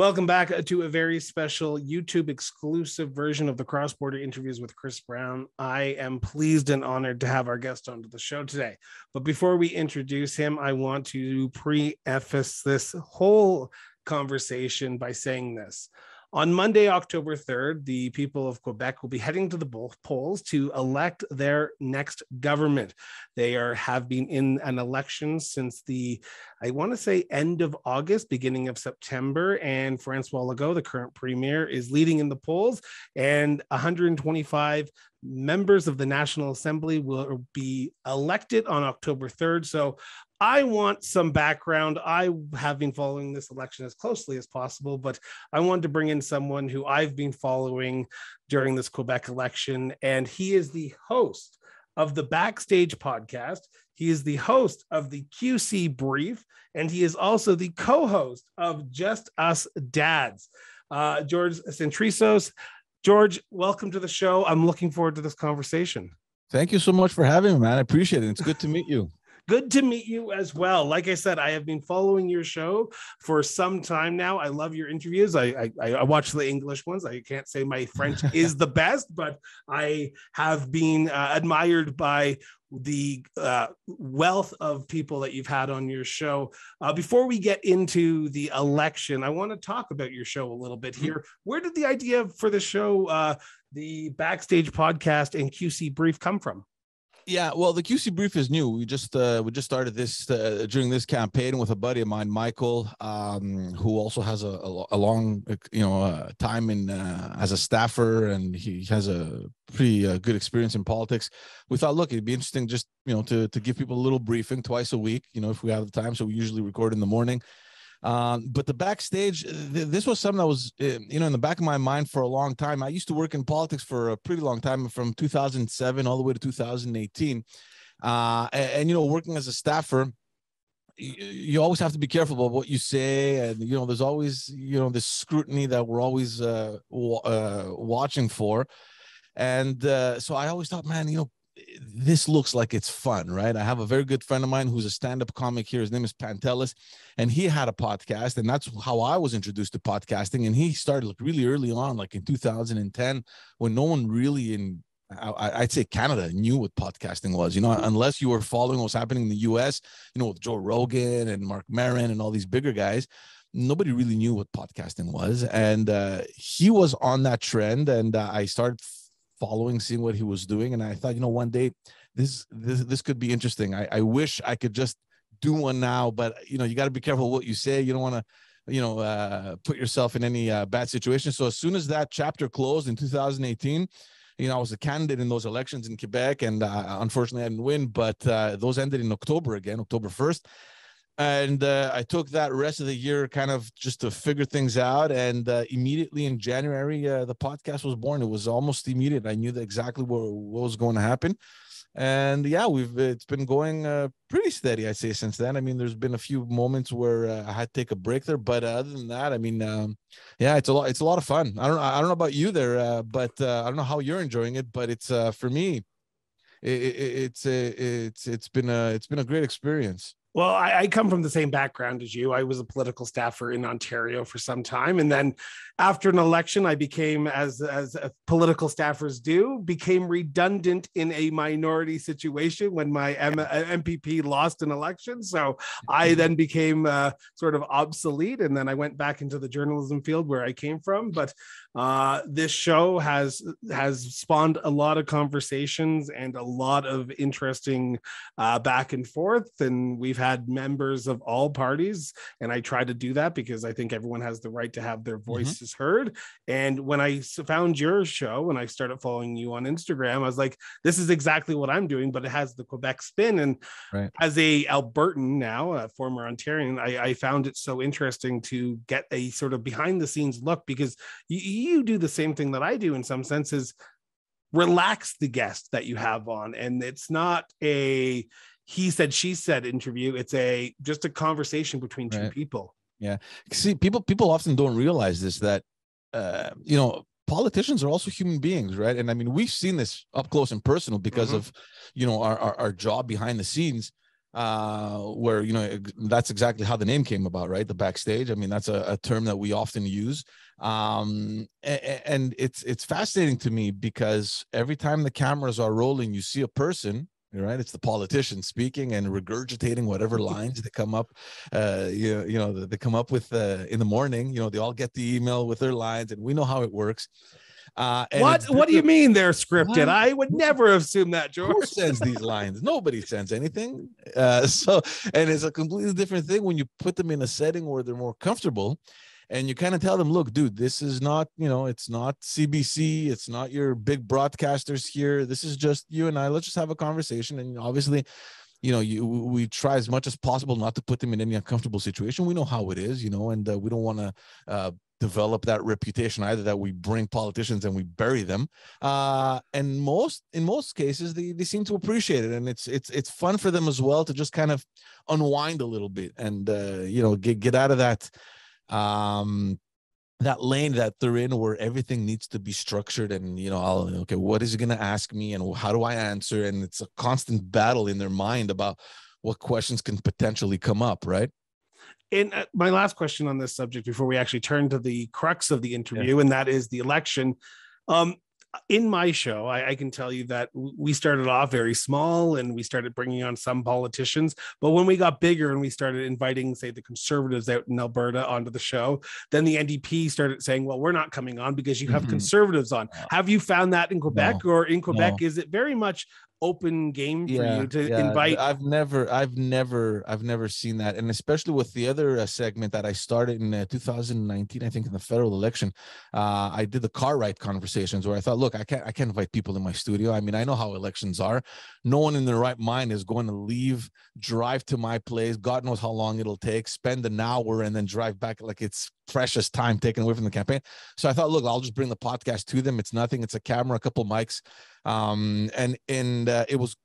Welcome back uh, to a very special YouTube exclusive version of the cross border interviews with Chris Brown. I am pleased and honored to have our guest onto the show today. But before we introduce him, I want to preface this whole conversation by saying this. On Monday, October 3rd, the people of Quebec will be heading to the polls to elect their next government. They are have been in an election since the, I want to say, end of August, beginning of September. And Francois Legault, the current premier, is leading in the polls, and 125 members of the National Assembly will be elected on October 3rd. So I want some background. I have been following this election as closely as possible, but I wanted to bring in someone who I've been following during this Quebec election, and he is the host of the Backstage podcast. He is the host of the QC Brief, and he is also the co host of Just Us Dads. Uh, George Tsantrizos. George, welcome to the show. I'm looking forward to this conversation. Thank you so much for having me, man. I appreciate it. It's good to meet you. Good to meet you as well. Like I said, I have been following your show for some time now. I love your interviews. I I, I watch the English ones. I can't say my French is the best, but I have been uh, admired by the uh, wealth of people that you've had on your show. Uh, before we get into the election, I want to talk about your show a little bit mm-hmm. here. Where did the idea for the show, uh, the Backstage podcast and QC Brief come from? Yeah, well, the QC brief is new. We just uh, we just started this uh, during this campaign with a buddy of mine, Michael, um, who also has a, a, long, you know, uh, time in uh, as a staffer, and he has a pretty uh, good experience in politics. We thought, look, it'd be interesting just you know to to give people a little briefing twice a week, you know, if we have the time. So we usually record in the morning. Um, but the backstage, th- this was something that was, uh, you know, in the back of my mind for a long time. I used to work in politics for a pretty long time, from 2007 all the way to 2018. Uh, and, and, you know, working as a staffer, you, you always have to be careful about what you say, and you know, there's always, you know, this scrutiny that we're always uh, w- uh watching for. And uh, so I always thought, man, you know, this looks like it's fun, right? I have a very good friend of mine who's a stand-up comic here. His name is Pantelis, and he had a podcast, and that's how I was introduced to podcasting. And he started like really early on, like in 2010, when no one really in I'd say Canada knew what podcasting was. You know, unless you were following what was happening in the U.S., you know, with Joe Rogan and Marc Maron and all these bigger guys nobody really knew what podcasting was and uh, he was on that trend and uh, i started following, seeing what he was doing, and I thought, you know, one day this this this could be interesting. I, I wish I could just do one now, but you know, you got to be careful what you say. You don't want to you know uh, put yourself in any uh, bad situation so as soon as that chapter closed in 2018 you know i was a candidate in those elections in quebec and uh, unfortunately i didn't win but uh, those ended in october again october 1st and uh, I took that rest of the year kind of just to figure things out. And uh, immediately in January, uh, the podcast was born. It was almost immediate. I knew exactly what, what was going to happen. And yeah, we've it's been going uh, pretty steady, I'd say, since then. I mean, there's been a few moments where uh, I had to take a break there, but other than that, I mean, um, yeah, it's a lot. It's a lot of fun. I don't. I don't know about you there, uh, but I don't know how you're enjoying it. But it's for me, it, it, it's it's it's been a it's been a great experience. Well, I, I, come from the same background as you. I was a political staffer in Ontario for some time, and then after an election, I became, as as political staffers do, became redundant in a minority situation when my M- MPP lost an election. So I mm-hmm. then became uh, sort of obsolete, and then I went back into the journalism field where I came from. But uh, this show has has spawned a lot of conversations and a lot of interesting uh, back and forth, and we've had members of all parties, and I try to do that because I think everyone has the right to have their mm-hmm. voices mm-hmm. heard. And when I found your show and I started following you on Instagram, I was like, this is exactly what I'm doing, but it has the Quebec spin. And right. as a Albertan now, a former Ontarian, I, I found it so interesting to get a sort of behind the scenes look because you you do the same thing that I do in some senses relax the guest that you have on and it's not a he said she said interview it's a just a conversation between two right. people yeah see people people often don't realize this that uh you know politicians are also human beings right and i mean we've seen this up close and personal because mm-hmm. of you know our, our, our job behind the scenes uh, where you know that's exactly how the name came about, right? The backstage. I mean, that's a, a term that we often use, um, and, and it's it's fascinating to me because every time the cameras are rolling, you see a person right it's the politician speaking and regurgitating whatever lines they come up uh you, you know they come up with uh, in the morning you know they all get the email with their lines and we know how it works uh, what what do you mean they're scripted? What? I would never assume that, George. Who sends these lines? Nobody sends anything. Uh, so, and it's a completely different thing when you put them in a setting where they're more comfortable and you kind of tell them look dude this is not you know it's not cbc it's not your big broadcasters here. This is just you and i. Let's just have a conversation. And obviously you know you we try as much as possible not to put them in any uncomfortable situation. We know how it is you know and uh, we don't want to uh, develop that reputation either that we bring politicians and we bury them. Uh, and most in most cases they, they seem to appreciate it and it's it's it's fun for them as well to just kind of unwind a little bit and uh, you know get get out of that um that lane that they're in where everything needs to be structured and you know I'll, okay what is he going to ask me and how do i answer and it's a constant battle in their mind about what questions can potentially come up right and uh, my last question on this subject before we actually turn to the crux of the interview, yeah. and that is the election. Um, in my show, I, I, can tell you that we started off very small and we started bringing on some politicians. But when we got bigger and we started inviting, say, the conservatives out in Alberta onto the show, then the NDP started saying, well, we're not coming on because you have mm-hmm. conservatives on. Have you found that in Quebec no. or in Quebec? No. Is it very much open game for yeah, you to yeah. invite i've never i've never i've never seen that and especially with the other uh, segment that i started in uh, 2019 i think in the federal election uh, i did the car ride conversations where i thought look i can't i can't invite people in my studio i mean i know how elections are no one in their right mind is going to leave drive to my place god knows how long it'll take spend an hour and then drive back like it's precious time taken away from the campaign. So i thought look i'll just bring the podcast to them. It's nothing. It's a camera a couple mics. Um, and and uh, it was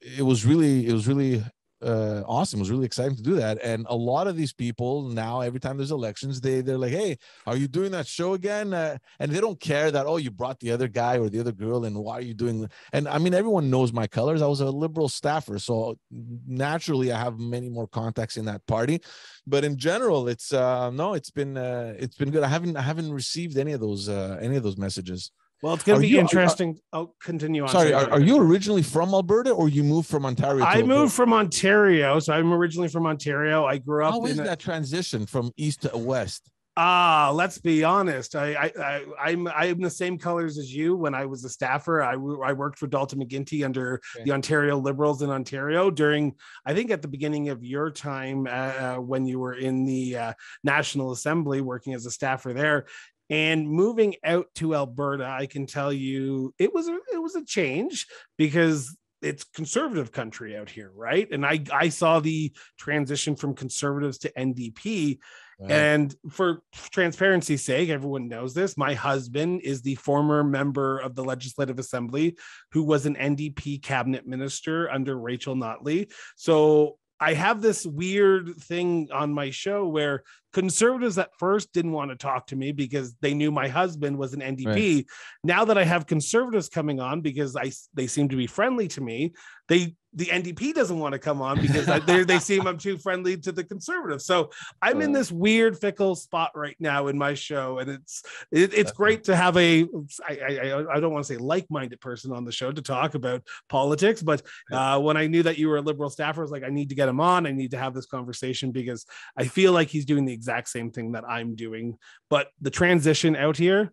it was really it was really uh, awesome. It was really exciting to do that. And a lot of these people now, every time there's elections, they they're like, "Hey, are you doing that show again?" Uh, and they don't care that oh, you brought the other guy or the other girl, and why are you doing? And I mean, everyone knows my colors. I was a liberal staffer, so naturally, I have many more contacts in that party. But in general, it's uh, no, it's been uh, it's been good. I haven't I haven't received any of those uh, any of those messages. Well, it's going to be you, interesting. Are, I'll continue on. Sorry, are, are, you originally from Alberta or you moved from Ontario? I moved from Ontario. So I'm originally from Ontario. I grew up. How is that transition from east to west? Ah, uh, let's be honest. I, I, I, I'm, I'm the same colors as you. When I was a staffer, I, I worked for Dalton McGuinty under okay. the Ontario Liberals in Ontario during, I think, at the beginning of your time uh, uh when you were in the uh, National Assembly working as a staffer there. And moving out to Alberta, I can tell you it was a, it was a change because it's conservative country out here, right? And I I saw the transition from conservatives to NDP. And for transparency's sake, everyone knows this. My husband is the former member of the Legislative Assembly who was an NDP cabinet minister under Rachel Notley. So I have this weird thing on my show where conservatives at first didn't want to talk to me because they knew my husband was an NDP. Right. Now that I have conservatives coming on because I they seem to be friendly to me, they the NDP doesn't want to come on because they they seem I'm too friendly to the conservatives. So I'm in this weird fickle spot right now in my show, and it's it, it's great to have a I, I I don't want to say like minded person on the show to talk about politics, but uh, when I knew that you were a liberal staffer, I was like I need to get him on. I need to have this conversation because I feel like he's doing the exact same thing that I'm doing, but the transition out here,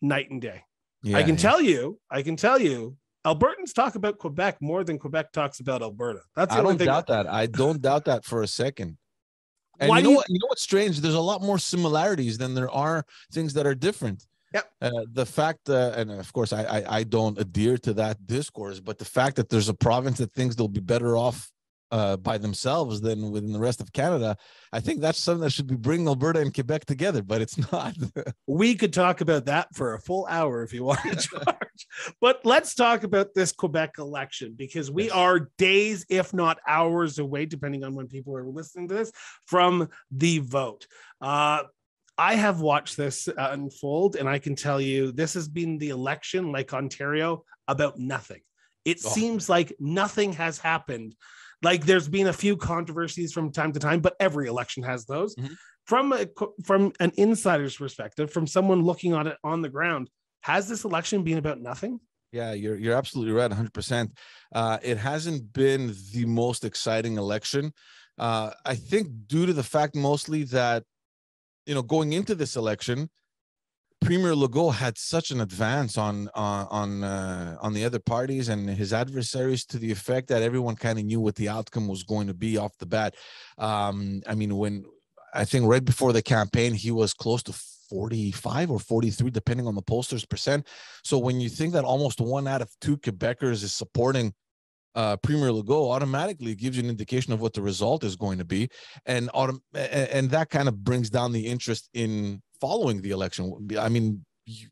night and day. Yeah, I can yeah. tell you, I can tell you Albertans talk about Quebec more than Quebec talks about Alberta. That's I don't doubt that. I don't doubt that for a second. And Why you know you... what? You know what's strange? There's a lot more similarities than there are things that are different. Yep. Uh, the fact, uh, and of course, I, I I don't adhere to that discourse, but the fact that there's a province that thinks they'll be better off uh, by themselves than within the rest of Canada. I think that's something that should be bringing Alberta and Quebec together, but it's not. we could talk about that for a full hour if you want to charge. but let's talk about this Quebec election because we yes. are days, if not hours away, depending on when people are listening to this, from the vote. Uh, I have watched this uh, unfold, and I can tell you this has been the election, like Ontario, about nothing. It oh. seems like nothing has happened Like there's been a few controversies from time to time, but every election has those. Mm-hmm. From a, from an insider's perspective, from someone looking on it on the ground, has this election been about nothing? Yeah, you're you're absolutely right, 100. Uh, It hasn't been the most exciting election. Uh, I think due to the fact mostly that you know going into this election, Premier Legault had such an advance on on on, uh, on the other parties and his adversaries to the effect that everyone kind of knew what the outcome was going to be off the bat. Um, I mean, when I think right before the campaign, he was close to 45 or 43, depending on the pollsters percent. So when you think that almost one out of two Quebecers is supporting uh, Premier Legault, automatically gives you an indication of what the result is going to be, and autom- and that kind of brings down the interest in following the election. I mean, you,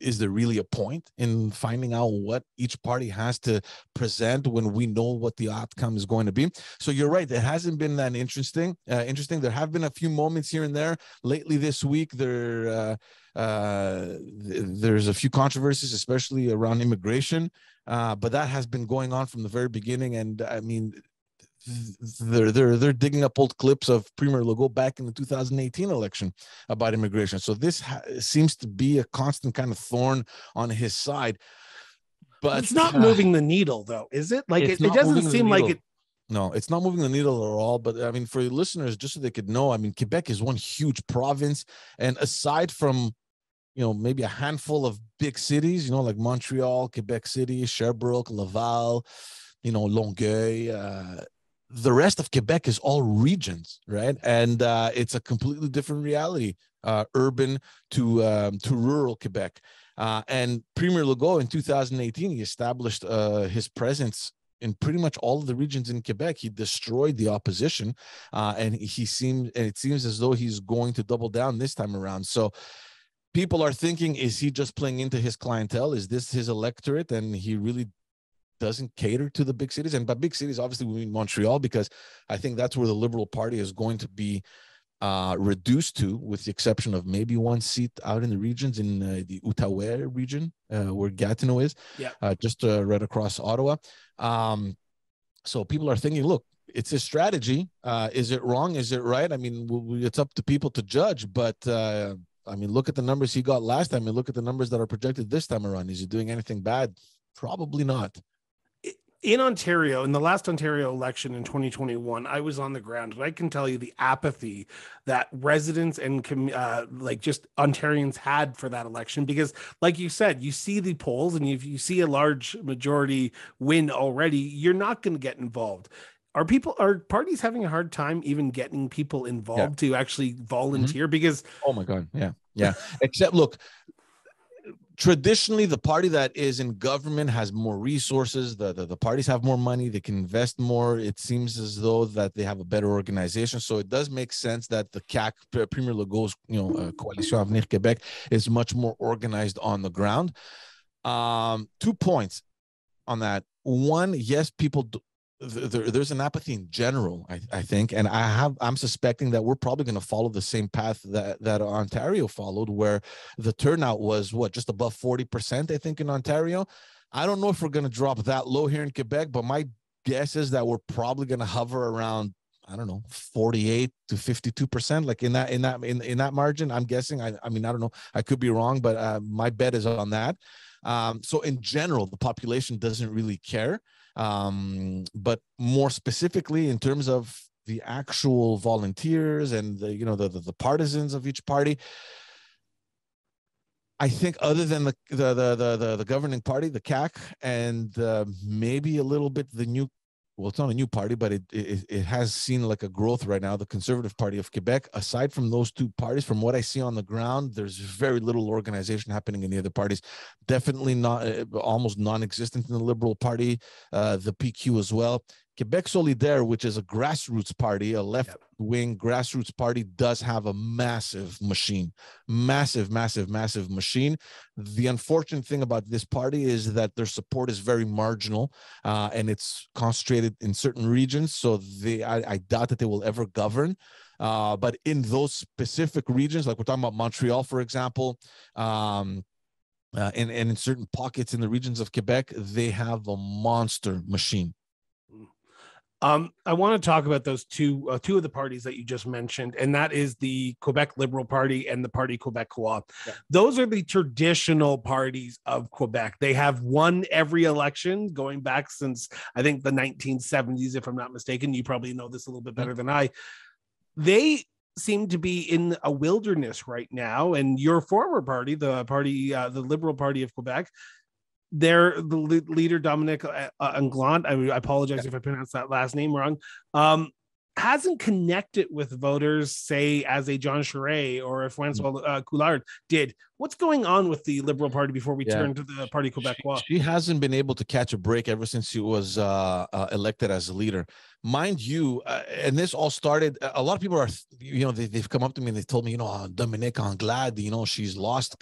is there really a point in finding out what each party has to present when we know what the outcome is going to be? So you're right it hasn't been that interesting uh, interesting. There have been a few moments here and there. Lately this week there uh, uh, there's a few controversies especially around immigration uh, but that has been going on from the very beginning. And i mean they're they're they're digging up old clips of Premier Legault back in the 2018 election about immigration. So this ha- seems to be a constant kind of thorn on his side. But it's not uh, moving the needle, though, is it? Like it, it doesn't seem like it. No, it's not moving the needle at all. But I mean, for listeners, just so they could know, I mean, Quebec is one huge province, and aside from you know maybe a handful of big cities, you know, like Montreal, Quebec City, Sherbrooke, Laval, you know, Longueuil. Uh, the rest of Quebec is all regions, right? And uh, it's a completely different reality, uh, urban to um, to rural Quebec. Uh, and Premier Legault in 2018, he established uh, his presence in pretty much all of the regions in Quebec. He destroyed the opposition, uh, and he seems and it seems as though he's going to double down this time around. So. People are thinking, is he just playing into his clientele? Is this his electorate? And he really doesn't cater to the big cities. And by big cities, obviously we mean Montreal, because I think that's where the Liberal Party is going to be uh, reduced to, with the exception of maybe one seat out in the regions in uh, the Outaouais region, uh, where Gatineau is, yeah, uh, just uh, right across Ottawa. Um, so people are thinking, look, it's a strategy. Uh, is it wrong? Is it right? I mean, it's up to people to judge, but I mean, look at the numbers he got last time and look at the numbers that are projected this time around. Is he doing anything bad? Probably not in Ontario, in the last Ontario election in 2021, I was on the ground and I can tell you the apathy that residents and uh, like just Ontarians had for that election. Because, like you said, you see the polls and if you see a large majority win already, you're not going to get involved. Are people, are parties having a hard time even getting people involved yeah. to actually volunteer? Mm-hmm. Because, oh my God, yeah, yeah. Except, look, traditionally the party that is in government has more resources. The, the, the parties have more money. They can invest more. It seems as though that they have a better organization. So it does make sense that the CAQ Premier Legault's you know uh, Coalition Avenir Québec is much more organized on the ground. Um two points on that. One yes people there, there's an apathy in general I, I think and i have i'm suspecting that we're probably going to follow the same path that that ontario followed where the turnout was what just above 40% i think in ontario i don't know if we're going to drop that low here in quebec but my guess is that we're probably going to hover around I don't know, 48 to 52 percent, like in that in that in, in that margin. I'm guessing. I, I mean, I don't know. I could be wrong, but uh, my bet is on that. Um, so in general, the population doesn't really care. Um, but more specifically, in terms of the actual volunteers and the you know the, the, the partisans of each party, I think other than the the the the, the governing party, the CAQ, and uh, maybe a little bit the new well, it's not a new party, but it, it it has seen like a growth right now. The Conservative Party of Quebec. Aside from those two parties, from what I see on the ground, there's very little organization happening in the other parties. Definitely not, uh, almost non-existent in the Liberal Party, uh, the PQ as well. Quebec Solidaire, which is a grassroots party, a left wing yep. grassroots party, does have a massive machine, massive, massive, massive machine. The unfortunate thing about this party is that their support is very marginal uh, and it's concentrated in certain regions. So they, I, I doubt that they will ever govern. Uh, but in those specific regions, like we're talking about Montreal, for example, um, uh, and, and in certain pockets in the regions of Quebec, they have a monster machine Um, I want to talk about those two uh, two of the parties that you just mentioned, and that is the Quebec Liberal Party and the Parti Québécois. Yeah. Those are the traditional parties of Quebec. They have won every election going back since I think the 1970s, if I'm not mistaken. You probably know this a little bit better than I. They seem to be in a wilderness right now, and your former party, the party, uh, the Liberal Party of Quebec, their the leader Dominic uh, Anglade, I, I apologize if I pronounced that last name wrong, um, hasn't connected with voters, say as a Jean Charest or if Francois mm. uh, Couillard did. What's going on with the Liberal Party before we yeah. turn to the Parti Québécois? She, she, hasn't been able to catch a break ever since she was uh, uh, elected as a leader. Mind you, uh, and this all started. A lot of people are, you know, they, have come up to me and they told me, you know, uh, Dominique Anglade, you know, she's lost,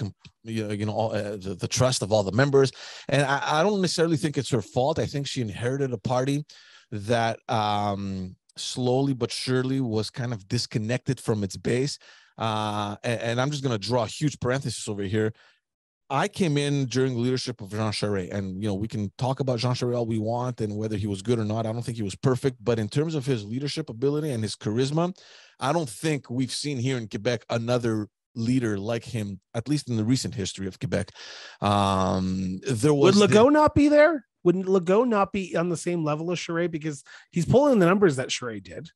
you know, you know uh, the, the trust of all the members, and I, I don't necessarily think it's her fault. I think she inherited a party that um slowly but surely was kind of disconnected from its base. Uh, and, and, I'm just going to draw a huge parenthesis over here. I came in during the leadership of Jean Charest, and you know we can talk about Jean Charest all we want and whether he was good or not. I don't think he was perfect, but in terms of his leadership ability and his charisma, I don't think we've seen here in Quebec another leader like him, at least in the recent history of Quebec. Um, there was would Legault the, not be there? Wouldn't Legault not be on the same level as Charest because he's pulling the numbers that Charest did?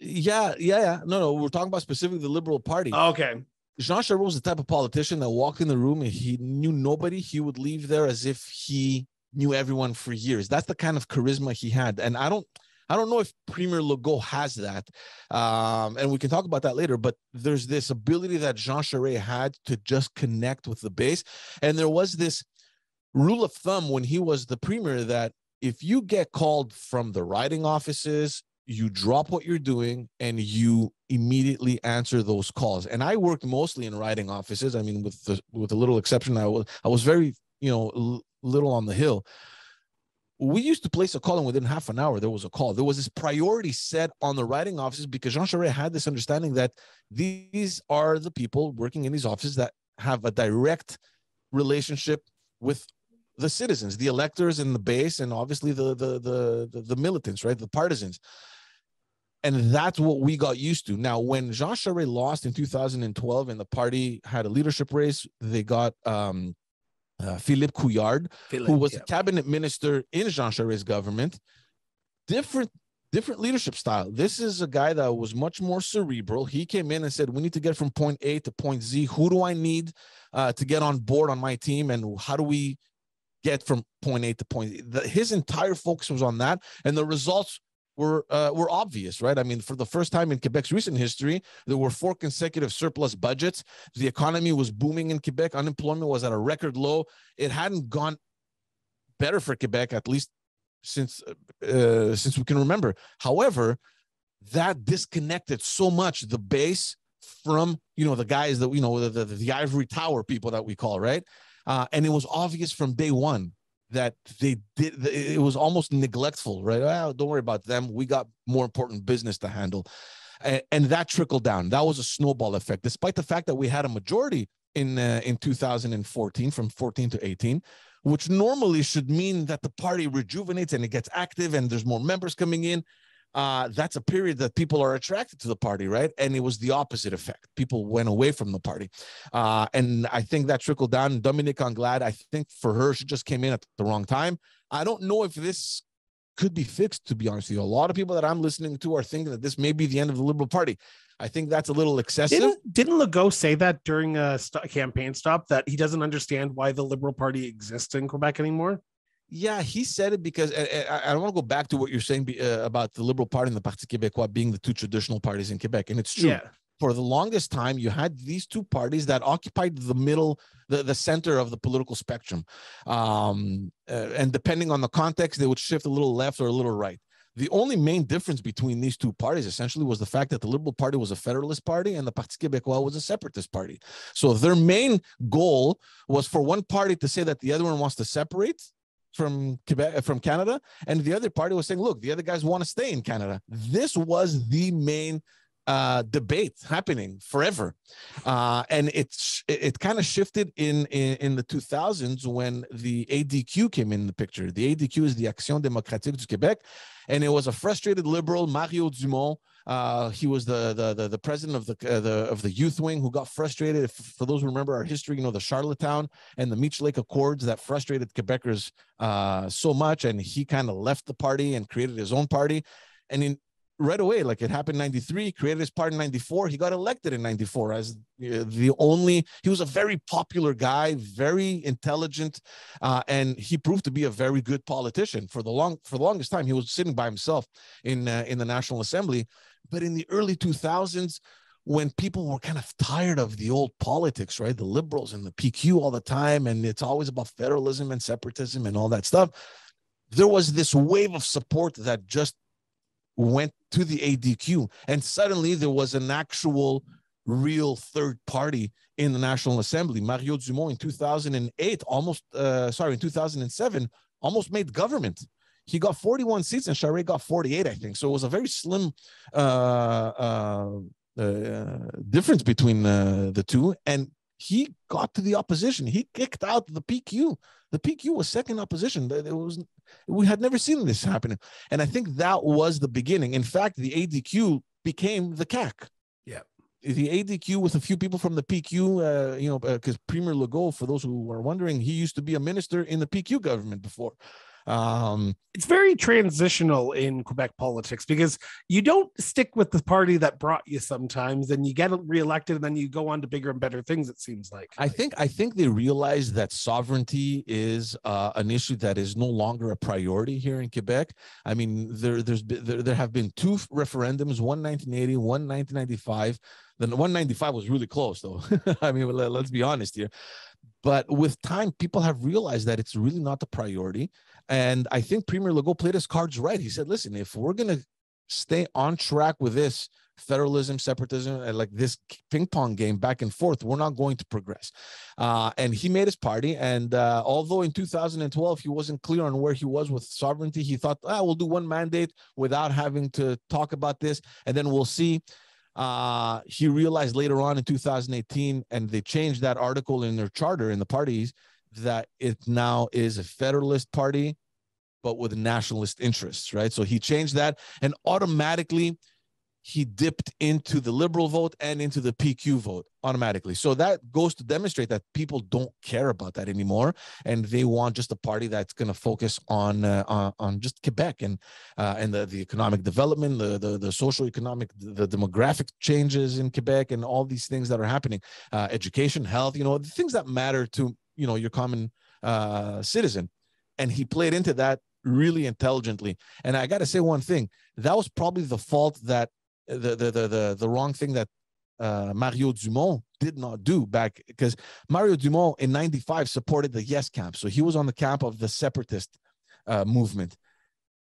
Yeah, yeah, yeah. No, no, we're talking about specifically the Liberal Party. Okay. Jean Charest was the type of politician that walked in the room and he knew nobody. He would leave there as if he knew everyone for years. That's the kind of charisma he had. And I don't I don't know if Premier Legault has that. Um, and we can talk about that later, but there's this ability that Jean Charest had to just connect with the base. And there was this rule of thumb when he was the premier that if you get called from the riding offices, you drop what you're doing and you immediately answer those calls. And I worked mostly in riding offices. I mean, with the with a little exception, I was I was very you know l- little on the hill. We used to place a call, and within half an hour there was a call. There was this priority set on the riding offices because Jean Charest had this understanding that these are the people working in these offices that have a direct relationship with the citizens, the electors and the base, and obviously the the the the, the militants, right, the partisans. And that's what we got used to. Now, when Jean Charest lost in 2012 and the party had a leadership race, they got um, uh, Philippe Couillard, Philippe, who was yeah. a cabinet minister in Jean Charest's government. Different different leadership style. This is a guy that was much more cerebral. He came in and said, "We need to get from point A to point Z. Who do I need uh, to get on board on my team, and how do we get from point A to point. The, his entire focus was on that, and the results were uh, were obvious, right? I mean, for the first time in Quebec's recent history, there were four consecutive surplus budgets. The economy was booming in Quebec. Unemployment was at a record low. It hadn't gone better for Quebec, at least since uh, since we can remember. However, that disconnected so much the base from you know the guys that you know the, the, the ivory tower people that we call right uh, and it was obvious from day one that they did it was almost neglectful right? Well, don't worry about them. We got more important business to handle. And, and, that trickled down. That was a snowball effect. Despite the fact that we had a majority in uh, in 2014 from 14 to 18 which normally should mean that the party rejuvenates and it gets active and there's more members coming in uh, that's a period that people are attracted to the party, right? And it was the opposite effect. People went away from the party. Uh, and I think that trickled down. Dominique Anglade, I think for her, she just came in at the wrong time. I don't know if this could be fixed, to be honest with you. A lot of people that I'm listening to are thinking that this may be the end of the Liberal Party. I think that's a little excessive. Didn't, didn't Legault say that during a st- campaign stop that he doesn't understand why the Liberal Party exists in Quebec anymore? Yeah, he said it because I, I, I want to go back to what you're saying uh, about the Liberal Party and the Parti Québécois being the two traditional parties in Quebec, and it's true. Yeah. For the longest time, you had these two parties that occupied the middle, the, the center of the political spectrum, um, uh, and depending on the context, they would shift a little left or a little right. The only main difference between these two parties essentially was the fact that the Liberal Party was a federalist party and the Parti Québécois was a separatist party. So their main goal was for one party to say that the other one wants to separate from Quebec, from Canada, and the other party was saying, "Look, the other guys want to stay in Canada." This was the main uh, debate happening forever, uh, and it's it, it kind of shifted in, in in the 2000s when the ADQ came in the picture. The ADQ is the Action Démocratique du Québec, and it was a frustrated liberal, Mario Dumont. Uh, he was the, the the the, president of the uh, the of the youth wing who got frustrated. If, for those who remember our history, you know the Charlottetown and the Meech Lake Accords that frustrated Quebecers uh, so much, and he kind of left the party and created his own party. And in right away, like it happened in 93, created his party in 94. He got elected in 94 as the only, he was a very popular guy, very intelligent, uh, and he proved to be a very good politician for the long, for the longest time. He was sitting by himself in, uh, in the National Assembly. But in the early 2000s, when people were kind of tired of the old politics, right? The liberals and the PQ all the time, and it's always about federalism and separatism and all that stuff. There was this wave of support that just went to the ADQ, and suddenly there was an actual real third party in the National Assembly. Mario Dumont in 2008, almost, uh, sorry, in 2007, almost made government. He got 41 seats and Charest got 48, I think. So it was a very slim uh, uh, uh difference between uh, the two. And he got to the opposition. He kicked out the PQ. The PQ was second opposition. It was we had never seen this happening, and I think that was the beginning. In fact, the ADQ became the CAQ. Yeah, the ADQ with a few people from the PQ. Uh, you know, because uh, Premier Legault, for those who are wondering, he used to be a minister in the PQ government before. Um, it's very transitional in Quebec politics because you don't stick with the party that brought you sometimes, and you get reelected, and then you go on to bigger and better things. It seems like. I think I think they realize that sovereignty is uh, an issue that is no longer a priority here in Quebec. I mean, there there's there, there have been two referendums, one 1980, one 1995. The 195 was really close, though. I mean, let, let's be honest here. But with time, people have realized that it's really not the priority. And I think Premier Legault played his cards right. He said, listen, if we're going to stay on track with this federalism, separatism, and like this ping pong game back and forth, we're not going to progress. Uh, and he made his party. And uh, although in 2012 he wasn't clear on where he was with sovereignty, he thought, ah, we'll do one mandate without having to talk about this, and then we'll see. Uh, he realized later on in 2018, and they changed that article in their charter in the parties that it now is a federalist party, but with nationalist interests, right? So he changed that, and automatically he dipped into the liberal vote and into the PQ vote automatically. So that goes to demonstrate that people don't care about that anymore, and they want just a party that's going to focus on, uh, on just Quebec and uh, and the, the economic development, the the, the social economic, the demographic changes in Quebec, and all these things that are happening, uh, education, health, you know, the things that matter to you know your common uh, citizen. And he played into that really intelligently. And I got to say one thing: that was probably the fault that the the the the, the wrong thing that uh, Mario Dumont did not do back because Mario Dumont in 95 supported the yes camp. So he was on the camp of the separatist uh, movement.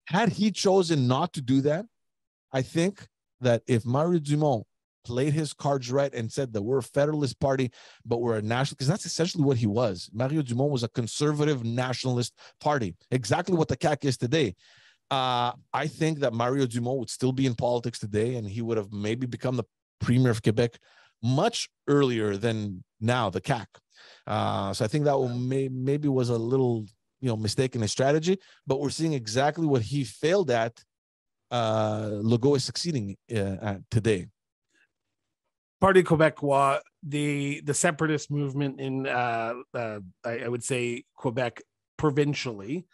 Had he chosen not to do that, I think that if Mario Dumont played his cards right and said that we're a federalist party, but we're a national, because that's essentially what he was. Mario Dumont was a conservative nationalist party, exactly what the CAQ is today. Uh, I think that Mario Dumont would still be in politics today, and he would have maybe become the premier of Quebec much earlier than now, the CAQ. Uh, so I think that may, maybe was a little, you know, mistake in his strategy. But we're seeing exactly what he failed at. Uh, Legault is succeeding uh, at today. Parti Quebecois, the the separatist movement in, uh, uh, I, I would say Quebec provincially,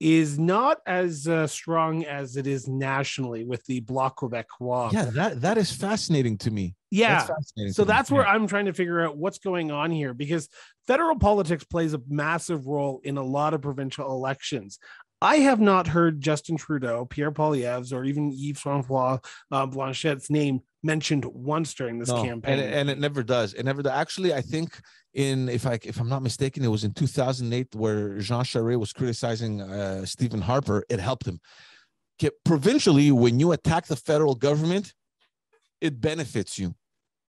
is not as uh, strong as it is nationally with the Bloc Québécois. Yeah, that that is fascinating to me. Yeah, that's so that's me. where yeah. I'm trying to figure out what's going on here because federal politics plays a massive role in a lot of provincial elections. I have not heard Justin Trudeau, Pierre Poilievre's, or even Yves Francois uh, Blanchet's name mentioned once during this no, campaign, and, and, it never does. It never does. Actually, I think in if I if I'm not mistaken, it was in 2008 where Jean Charest was criticizing uh, Stephen Harper. It helped him. Okay, provincially, when you attack the federal government, it benefits you.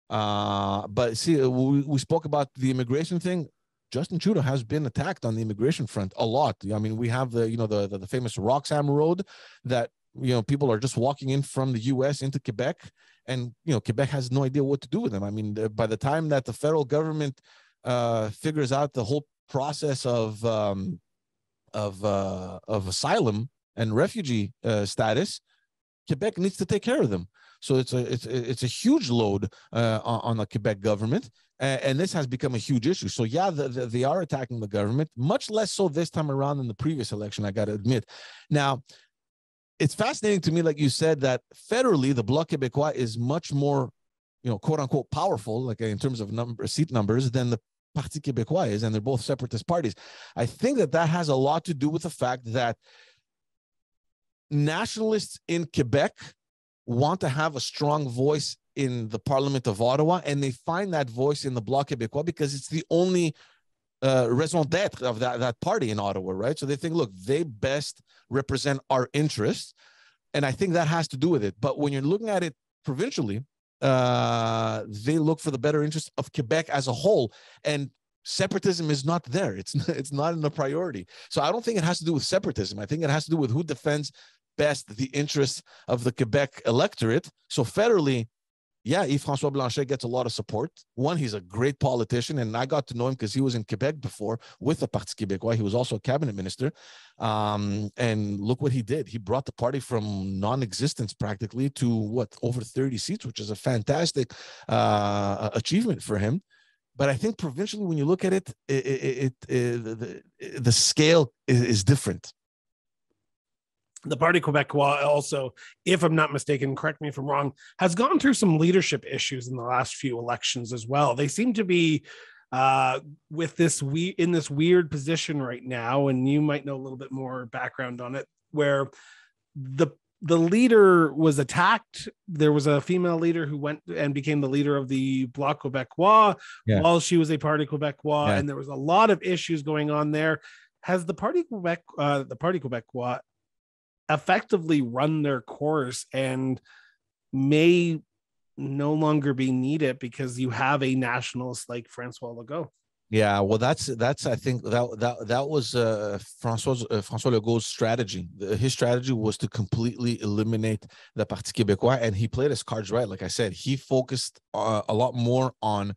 Uh, but see, we, we spoke about the immigration thing. Justin Trudeau has been attacked on the immigration front a lot. I mean, we have the you know the the, the famous Roxham Road that you know people are just walking in from the us into quebec and you know quebec has no idea what to do with them i mean by the time that the federal government uh, figures out the whole process of um, of uh, of asylum and refugee uh, status, Quebec needs to take care of them. So it's a it's it's a huge load uh, on, the Quebec government, and, and, this has become a huge issue. So yeah, the, the, they are attacking the government, much less so this time around than the previous election. I got to admit. Now, it's fascinating to me, like you said, that federally the Bloc Québécois is much more, you know, quote unquote powerful, like in terms of number seat numbers, than the Parti Québécois is, and they're both separatist parties. I think that that has a lot to do with the fact that nationalists in Quebec want to have a strong voice in the Parliament of Ottawa, and they find that voice in the Bloc Québécois because it's the only uh, raison d'être of that, that party in Ottawa, right? So they think, look, they best represent our interests. And I think that has to do with it. But when you're looking at it provincially, uh, they look for the better interest of Quebec as a whole. And separatism is not there. It's it's not in the priority. So I don't think it has to do with separatism. I think it has to do with who defends best the interests of the Quebec electorate. So federally, yeah, Yves Francois Blanchet gets a lot of support. One, he's a great politician, and I got to know him because he was in Quebec before with the Parti Québécois. He was also a cabinet minister. Um, and look what he did. He brought the party from non existence practically to what, over 30 seats, which is a fantastic uh, achievement for him. But I think provincially, when you look at it, it, it, it, the, the scale is, is different the Parti Quebecois also, if I'm not mistaken, correct me if I'm wrong, has gone through some leadership issues in the last few elections as well. They seem to be uh, with this we in this weird position right now, and you might know a little bit more background on it, where the the leader was attacked. There was a female leader who went and became the leader of the Bloc Quebecois yeah. while she was a Parti Quebecois, yeah. and there was a lot of issues going on there. Has the Parti Quebec, uh, the Parti Quebecois, effectively run their course and may no longer be needed because you have a nationalist like Francois Legault. Yeah, well, that's that's I think that that that was uh, Francois uh, Francois Legault's strategy. His strategy was to completely eliminate the Parti Québécois, and he played his cards right. Like I said, he focused uh, a lot more on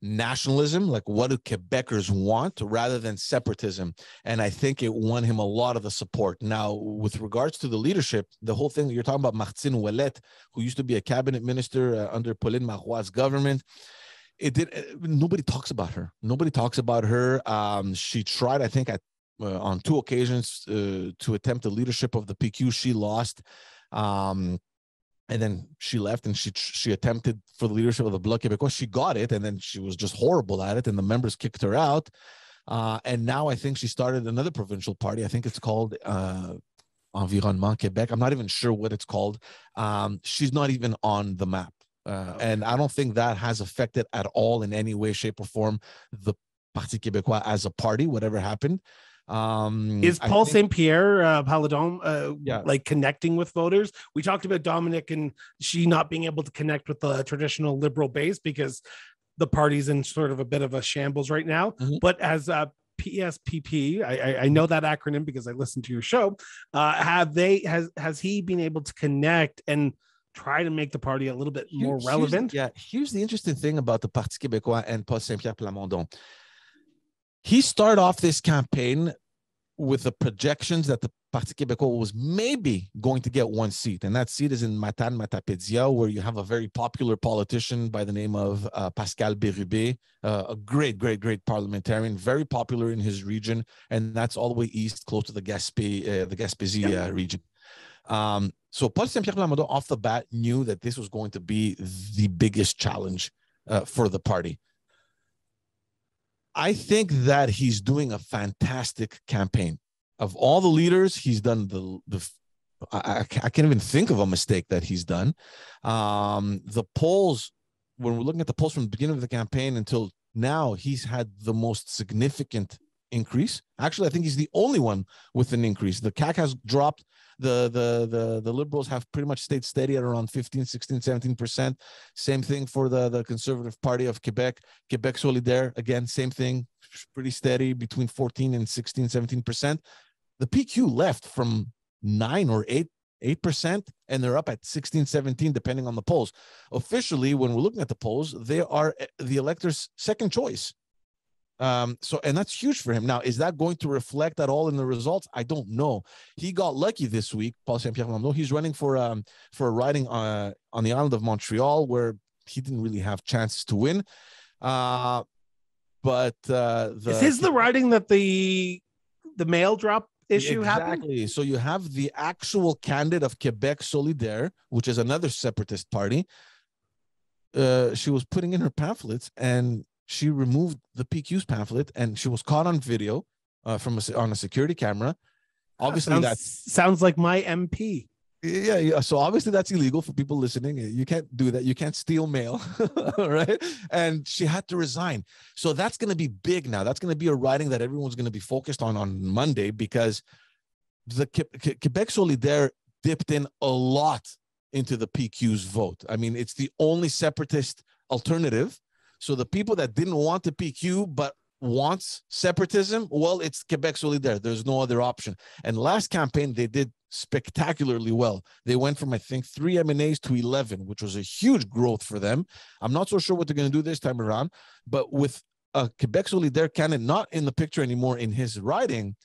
nationalism, like what do Quebecers want, rather than separatism. And I think it won him a lot of the support. Now, with regards to the leadership, the whole thing you're talking about, Martine Ouellet, who used to be a cabinet minister uh, under Pauline Marois's government. It did. Uh, nobody talks about her. Nobody talks about her. Um, she tried, I think, at uh, on two occasions uh, to attempt the leadership of the PQ. She lost. Um, and then she left and she she attempted for the leadership of the Bloc Québécois. She got it, and then she was just horrible at it, and the members kicked her out. Uh, and now I think she started another provincial party. I think it's called uh, Environnement Québec. I'm not even sure what it's called. Um, she's not even on the map. Uh, and I don't think that has affected at all in any way, shape, or form the Parti Québécois as a party, whatever happened. Um, is Paul St. Pierre uh, Plamondon uh, yeah. like connecting with voters? We talked about Dominic and she not being able to connect with the traditional liberal base because the party's in sort of a bit of a shambles right now. Mm-hmm. But as uh, PSPP, I, I, know that acronym because I listened to your show. Uh, have they has has he been able to connect and try to make the party a little bit more relevant? yeah, here's the interesting thing about the Parti Québécois and Paul Saint Pierre Plamondon he started off this campaign with the projections that the Parti Québécois was maybe going to get one seat, and that seat is in Matane Matapédia, where you have a very popular politician by the name of uh, Pascal Bérubé, uh, a great, great, great parliamentarian, very popular in his region, and that's all the way east, close to the Gaspé, uh, the Gaspésie uh, region. Um, so Paul Saint Pierre Plamondon, off the bat, knew that this was going to be the biggest challenge uh, for the party. I think that he's doing a fantastic campaign. Of all the leaders, he's done the the. I, I can't even think of a mistake that he's done. Um, the polls, when we're looking at the polls from the beginning of the campaign until now, he's had the most significant increase. Actually, I think he's the only one with an increase. The CAQ has dropped the the the the liberals have pretty much stayed steady at around 15 16 17 percent same thing for the the conservative party of quebec quebec solidaire again same thing pretty steady between 14 and 16 17 percent the pq left from 9 or 8 8%, and they're up at 16, 17, depending on the polls. Officially, when we're looking at the polls, they are eh, the elector's second choice. Um, so, and that's huge for him. Now, is that going to reflect at all in the results? I don't know. He got lucky this week, Paul Saint Pierre Plamondon. He's running for um for a riding uh, on the island of Montreal where he didn't really have chances to win. Uh, but uh, the, is his the riding that the the mail drop issue exactly. happened? So you have the actual candidate of Quebec Solidaire, which is another separatist party. Uh, she was putting in her pamphlets and she removed the PQ's pamphlet and she was caught on video uh, from a, on a security camera. Obviously, that sounds like my MP. Yeah, yeah. So obviously that's illegal for people listening. You can't do that. You can't steal mail, right? And she had to resign. So that's going to be big now. That's going to be a writing that everyone's going to be focused on on Monday because the Quebec Solidaire dipped in a lot into the PQ's vote. I mean, it's the only separatist alternative. So the people that didn't want the PQ but wants separatism, well, it's Quebec Solidaire. There's no other option. And last campaign, they did spectacularly well. They went from, I think, three MNAs to 11, which was a huge growth for them. I'm not so sure what they're going to do this time around, but with a Quebec Solidaire candidate not in the picture anymore in his riding,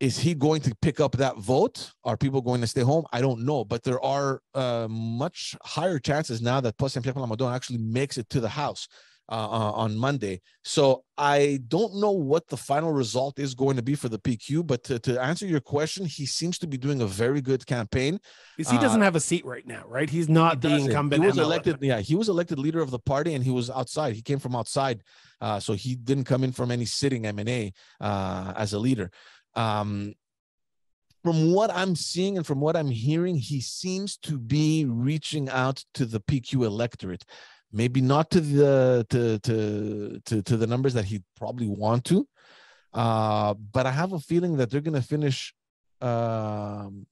is he going to pick up that vote? Are people going to stay home? I don't know, but there are uh, much higher chances now that Paul Saint-Pierre Plamondon actually makes it to the House uh, uh, on Monday. So I don't know what the final result is going to be for the PQ, but to, to answer your question, he seems to be doing a very good campaign. Because he doesn't uh, have a seat right now, right? He's not he the incumbent. He was elected. Yeah, he was elected leader of the party, and he was outside. He came from outside, uh, so he didn't come in from any sitting MNA uh, as a leader. Um, from what I'm seeing and from what I'm hearing, he seems to be reaching out to the PQ electorate. Maybe not to the to to to, to the numbers that he'd probably want to uh but i have a feeling that they're going to finish um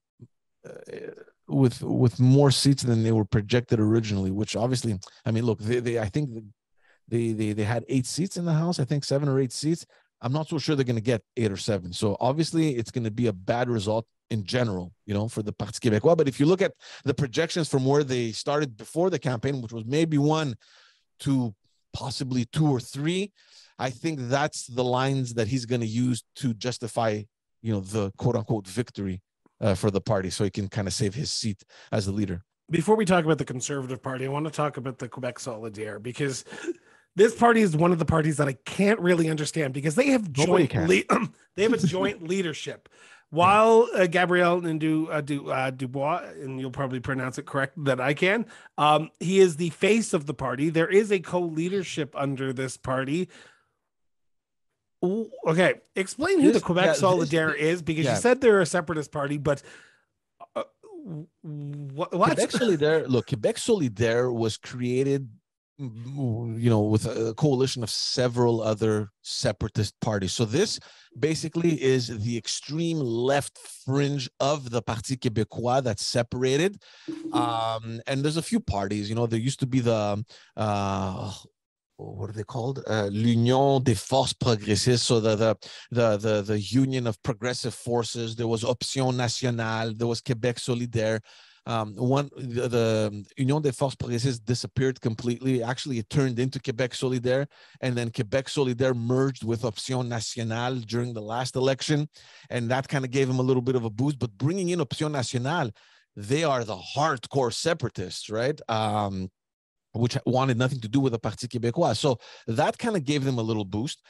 uh, with with more seats than they were projected originally which obviously i mean look they, they i think they, they they had eight seats in the house i think seven or eight seats i'm not so sure they're going to get eight or seven so obviously it's going to be a bad result in general, you know, for the Parti Québécois. But if you look at the projections from where they started before the campaign, which was maybe one to possibly two or three, I think that's the lines that he's going to use to justify, you know, the quote unquote victory uh, for the party, so he can kind of save his seat as the leader. Before we talk about the Conservative Party, I want to talk about the Quebec Solidaire because this party is one of the parties that I can't really understand because they have joint le- they have a joint leadership while uh, Gabriel Nadeau uh, du, uh, Dubois, and you'll probably pronounce it correct that I can, um, he is the face of the party. There is a co-leadership under this party. Ooh, okay, explain who this, the Quebec yeah, Solidaire this, is because yeah. you said they're a separatist party, but uh, what? Quebec Solidaire. Look, Quebec Solidaire was created you know, with a coalition of several other separatist parties. So this basically is the extreme left fringe of the Parti Québécois that's separated. Um, and there's a few parties, you know, there used to be the, uh, what are they called? Uh, L'Union des Forces Progressistes. So the, the, the, the, the union of progressive forces. There was Option Nationale. There was Québec Solidaire um, one the, the, Union des Forces Progressistes disappeared completely. Actually, it turned into Quebec Solidaire, and then Quebec Solidaire merged with Option Nationale during the last election, and that kind of gave him a little bit of a boost. But bringing in Option Nationale, they are the hardcore separatists, right? Um, which wanted nothing to do with the Parti Québécois. So that kind of gave them a little boost.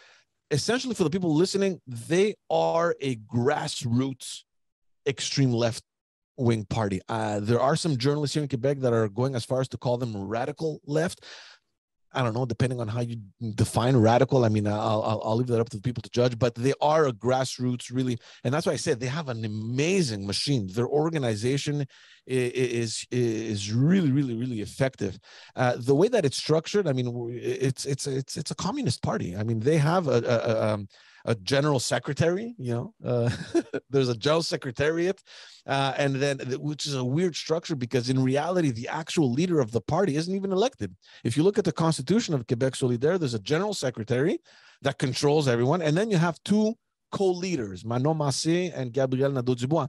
Essentially, for the people listening, they are a grassroots extreme left wing party. Uh, there are some journalists here in Quebec that are going as far as to call them radical left. I don't know, depending on how you define radical. I mean, I'll, I'll, I'll leave that up to the people to judge, but they are a grassroots, really. And that's why I said they have an amazing machine. Their organization is, is is really, really, really effective. Uh, the way that it's structured, I mean, it's, it's, it's, it's a communist party. I mean, they have a, a, a um, a general secretary you know uh, there's a general secretariat uh, and then which is a weird structure because in reality the actual leader of the party isn't even elected. If you look at the constitution of quebec solidaire there's a general secretary that controls everyone and then you have two co-leaders manon massé and gabriel nadeau dubois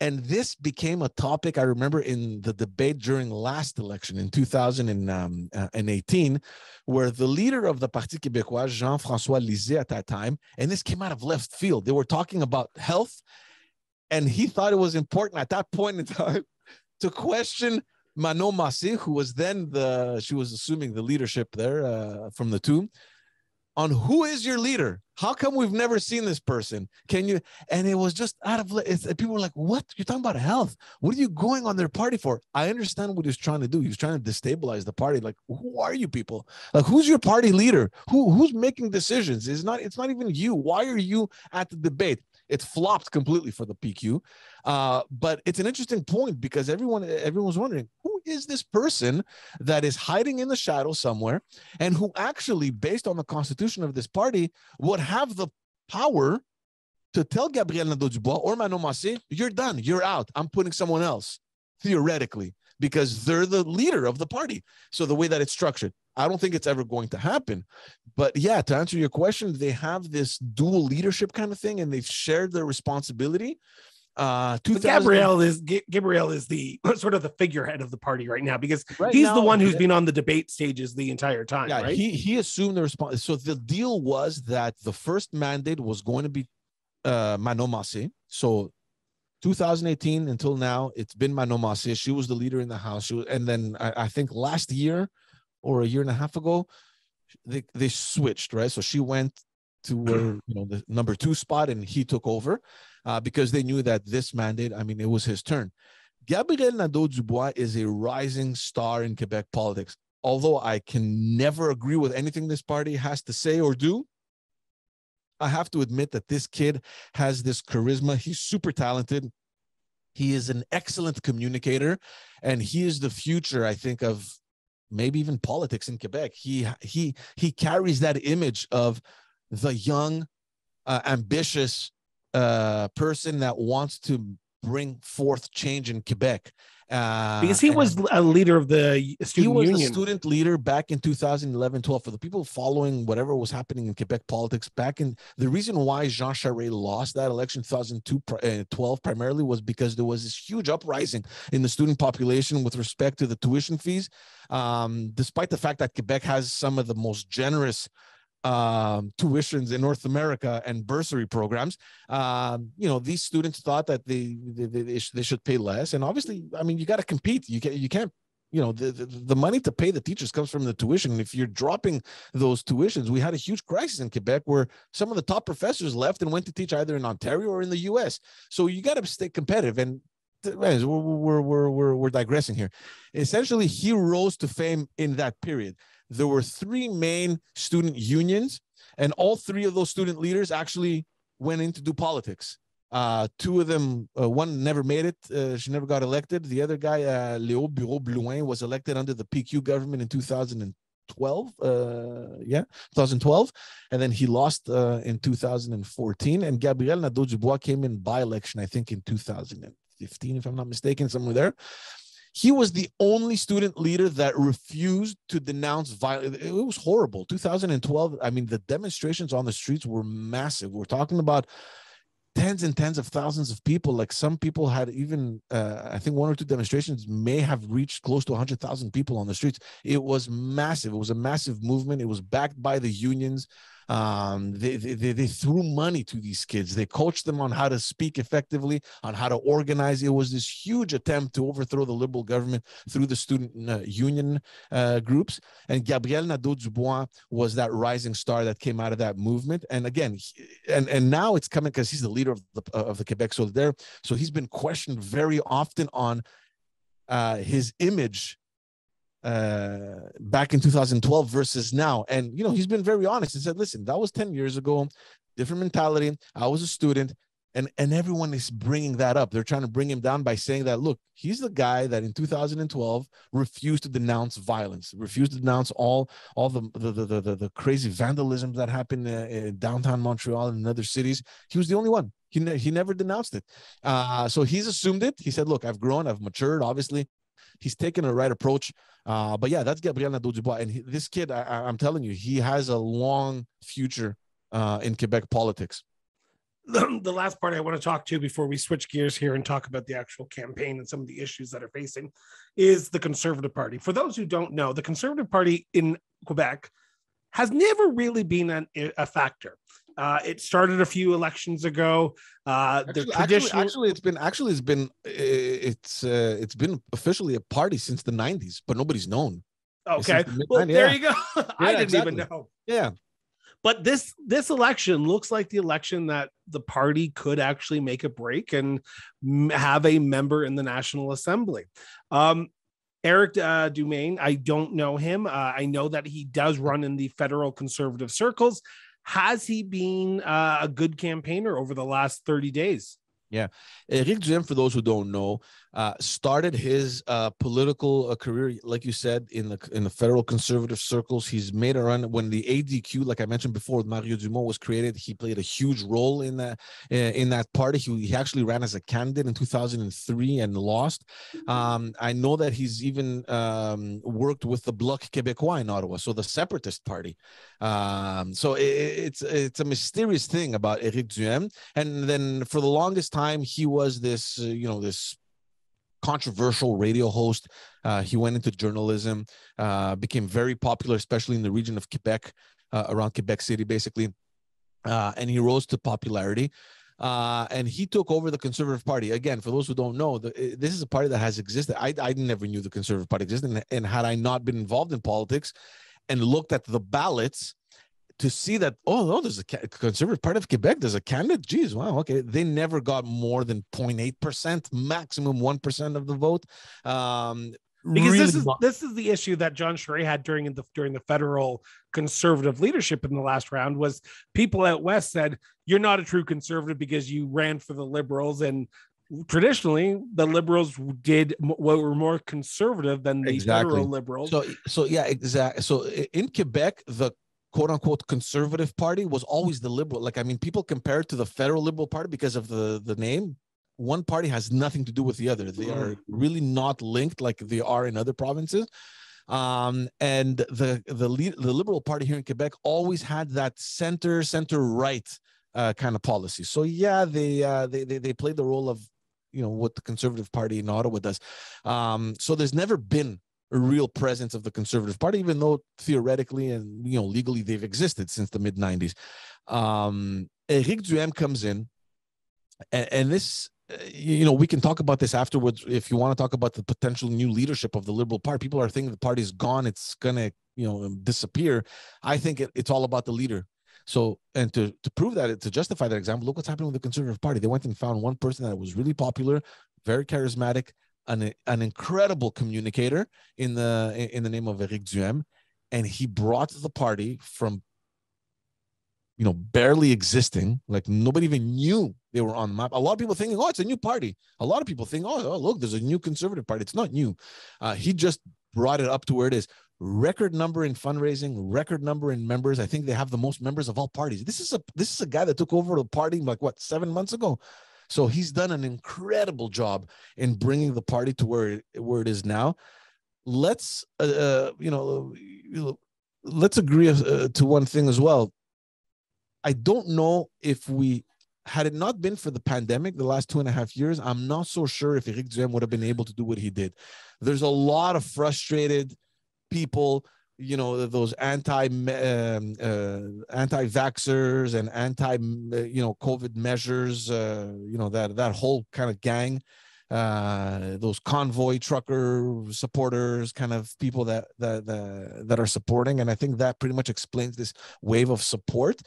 And this became a topic I remember in the debate during last election in 2018, um, uh, where the leader of the Parti Québécois, Jean Francois Lisée, at that time, and this came out of left field, they were talking about health. And he thought it was important at that point in time to question Manon Massé, who was then the, she was assuming the leadership there uh, from the tomb on who is your leader? How come we've never seen this person? Can you? And it was just out of it's, people were like, "What? You're talking about health? What are you going on their party for?" I understand what he's trying to do. He's trying to destabilize the party. Like, who are you people? Like, who's your party leader? Who who's making decisions? It's not. It's not even you. Why are you at the debate? It flopped completely for the PQ. Uh, but it's an interesting point because everyone everyone's wondering who is this person that is hiding in the shadow somewhere and who actually, based on the constitution of this party, would have the power to tell Gabriel Nadeau-Dubois or Manon Massé, you're done, you're out. I'm putting someone else, theoretically, because they're the leader of the party. So the way that it's structured, I don't think it's ever going to happen. But yeah, to answer your question, they have this dual leadership kind of thing and they've shared their responsibility. Uh, Gabriel is Gabriel is the sort of the figurehead of the party right now because right he's now, the one who's yeah. been on the debate stages the entire time. Yeah, right? he he assumed the response. So the deal was that the first mandate was going to be uh, So 2018 until now, it's been my Massé. She was the leader in the House. She was, and then I, I think last year or a year and a half ago, they they switched right. So she went to where you know the number two spot, and he took over uh, because they knew that this mandate. I mean, it was his turn. Gabriel Nadeau-Dubois is a rising star in Quebec politics. Although I can never agree with anything this party has to say or do, I have to admit that this kid has this charisma. He's super talented. He is an excellent communicator, and he is the future, I think, of maybe even politics in Quebec. He he he carries that image of the young, uh, ambitious uh, person that wants to bring forth change in Quebec. Uh, because he was a leader of the student he was union. a student leader back in 2011 12 for the people following whatever was happening in quebec politics back in the reason why jean charest lost that election 2012 uh, primarily was because there was this huge uprising in the student population with respect to the tuition fees um, despite the fact that quebec has some of the most generous um, tuitions in North America and bursary programs. Um, you know, these students thought that they they, they, they should pay less, and obviously, I mean, you got to compete. You can you can't. You know, the, the, the money to pay the teachers comes from the tuition. And if you're dropping those tuitions, we had a huge crisis in Quebec where some of the top professors left and went to teach either in Ontario or in the US. So you got to stay competitive. And we're, we're, we're, we're, digressing here. Essentially, he rose to fame in that period there were three main student unions, and all three of those student leaders actually went in to do politics. Uh, two of them, uh, one never made it. Uh, she never got elected. The other guy, uh, Léo Bureau-Blouin, was elected under the PQ government in 2012. Uh, yeah, 2012. And then he lost uh, in 2014. And Gabriel Nadeau-Dubois came in by-election, I think, in 2015, if I'm not mistaken, somewhere there he was the only student leader that refused to denounce violence. It was horrible. 2012, I mean, the demonstrations on the streets were massive. We're talking about tens and tens of thousands of people. Like some people had even, uh, I think one or two demonstrations may have reached close to 100,000 people on the streets. It was massive. It was a massive movement. It was backed by the unions. Um, they, they, they threw money to these kids. They coached them on how to speak effectively, on how to organize. It was this huge attempt to overthrow the liberal government through the student uh, union uh, groups. And Gabriel Nadeau-Dubois was that rising star that came out of that movement. And again, he, and and now it's coming because he's the leader of the of the Quebec Solidaire. So he's been questioned very often on uh, his image uh, back in 2012 versus now. And, you know, he's been very honest and said, listen, that was 10 years ago, different mentality. I was a student. And, and everyone is bringing that up. They're trying to bring him down by saying that, look, he's the guy that in 2012 refused to denounce violence, refused to denounce all all the the the, the, the crazy vandalism that happened uh, in downtown Montreal and in other cities. He was the only one. He, ne- he never denounced it. Uh, so he's assumed it. He said, look, I've grown, I've matured. Obviously, he's taken the right approach. Uh, but yeah, that's Gabriel Nadeau-Dubois. And he, this kid, I, am telling you, he has a long future uh, in Quebec politics. the, the last part I want to talk to before we switch gears here and talk about the actual campaign and some of the issues that are facing is the Conservative Party. For those who don't know, the Conservative Party in Quebec has never really been an, a factor. Uh, it started a few elections ago. Uh, actually, the traditional... actually, actually, it's been actually it's been it's uh, it's been officially a party since the '90s, but nobody's known. Okay, well, there yeah. you go. I didn't exactly. even know. Yeah, but this this election looks like the election that the party could actually make a break and have a member in the National Assembly. Um, Eric uh, Dumaine, I don't know him. Uh, I know that he does run in the federal conservative circles. Has he been uh, a good campaigner over the last 30 days? Yeah. Eric for those who don't know, uh, started his uh, political uh, career, like you said, in the in the federal conservative circles. He's made a run when the ADQ, like I mentioned before, Mario Dumont was created. He played a huge role in that in that party. He, he actually ran as a candidate in 2003 and lost. Um, I know that he's even um, worked with the Bloc Québécois in Ottawa, so the separatist party. Um, so it, it's it's a mysterious thing about Eric Duhaime. And then for the longest time, he was this uh, you know this controversial radio host. Uh, he went into journalism, uh, became very popular, especially in the region of Quebec, uh, around Quebec City, basically. Uh, and he rose to popularity. Uh, and he took over the Conservative Party. Again, for those who don't know, the, this is a party that has existed. I, I never knew the Conservative Party existed. And, and had I not been involved in politics and looked at the ballots, to see that oh no there's a conservative part of quebec there's a candidate? Geez wow okay. They never got more than 0.8% maximum 1% of the vote. Um, because really this is this is the issue that John Charest had during the during the federal conservative leadership in the last round was people out west said you're not a true conservative because you ran for the liberals and traditionally the liberals did what were more conservative than the exactly. federal liberals. So so yeah exactly so in quebec the quote unquote conservative party was always the liberal. Like, I mean, people compare it to the federal liberal party because of the, the name. One party has nothing to do with the other. They are really not linked like they are in other provinces. Um, and the the the liberal party here in Quebec always had that center center right uh, kind of policy. So yeah, they, uh, they they they played the role of you know what the conservative party in Ottawa does. Um, so there's never been a real presence of the conservative party even though theoretically and you know legally they've existed since the mid 90s um eric duhaime comes in and, and this you know we can talk about this afterwards if you want to talk about the potential new leadership of the liberal party. People are thinking the party's gone it's gonna you know disappear. I think it, it's all about the leader. So, and to, to prove that, to justify that example, look what's happening with the Conservative Party. They went and found one person that was really popular, very charismatic, an, an incredible communicator in the in the name of Eric Duhaime, and he brought the party from you know barely existing, like nobody even knew they were on the map. A lot of people thinking, oh, it's a new party. A lot of people think, oh, oh look, there's a new conservative party. It's not new. Uh, he just brought it up to where it is. Record number in fundraising, record number in members. I think they have the most members of all parties. This is a this is a guy that took over the party like what seven months ago. So he's done an incredible job in bringing the party to where it, where it is now. Let's uh, uh you know let's agree uh, to one thing as well. I don't know if we had it not been for the pandemic the last two and a half years, I'm not so sure if Eric would have been able to do what he did. There's a lot of frustrated people you know those anti um, uh, anti-vaxxers and anti you know covid measures uh, you know that that whole kind of gang uh, those convoy trucker supporters kind of people that, that that that are supporting and i think that pretty much explains this wave of support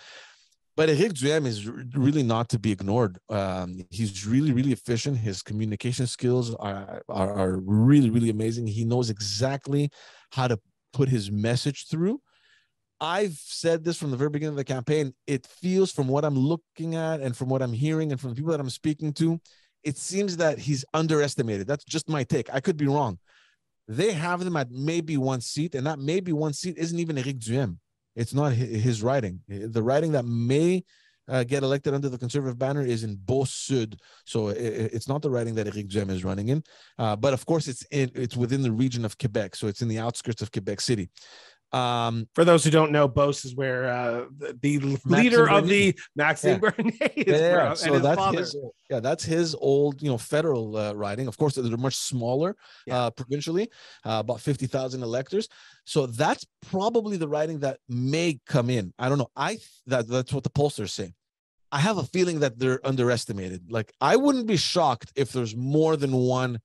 but Eric Duhaime is really not to be ignored. Um, he's really, really efficient. His communication skills are, are, are really, really amazing. He knows exactly how to put his message through. I've said this from the very beginning of the campaign. It feels from what I'm looking at and from what I'm hearing and from the people that I'm speaking to, it seems that he's underestimated. That's just my take. I could be wrong. They have them at maybe one seat, and that maybe one seat isn't even Eric Duhaime. It's not his writing. The writing that may uh, get elected under the conservative banner is in Beauce Sud. So it, it's not the riding that Eric Duhaime is running in, uh, but of course it's in, it's within the region of Quebec. So it's in the outskirts of Quebec City. Um, For those who don't know, Beauce is where uh, the, the leader of the Maxime Yeah. Bernier is yeah, from, so and that's father. his, yeah, that's his old, you know, federal uh, riding. Of course, they're much smaller Yeah. uh, provincially, uh, about fifty thousand electors. So that's probably the riding that may come in. I don't know. I th- that that's what the pollsters say. I have a feeling that they're underestimated. Like I wouldn't be shocked if there's more than one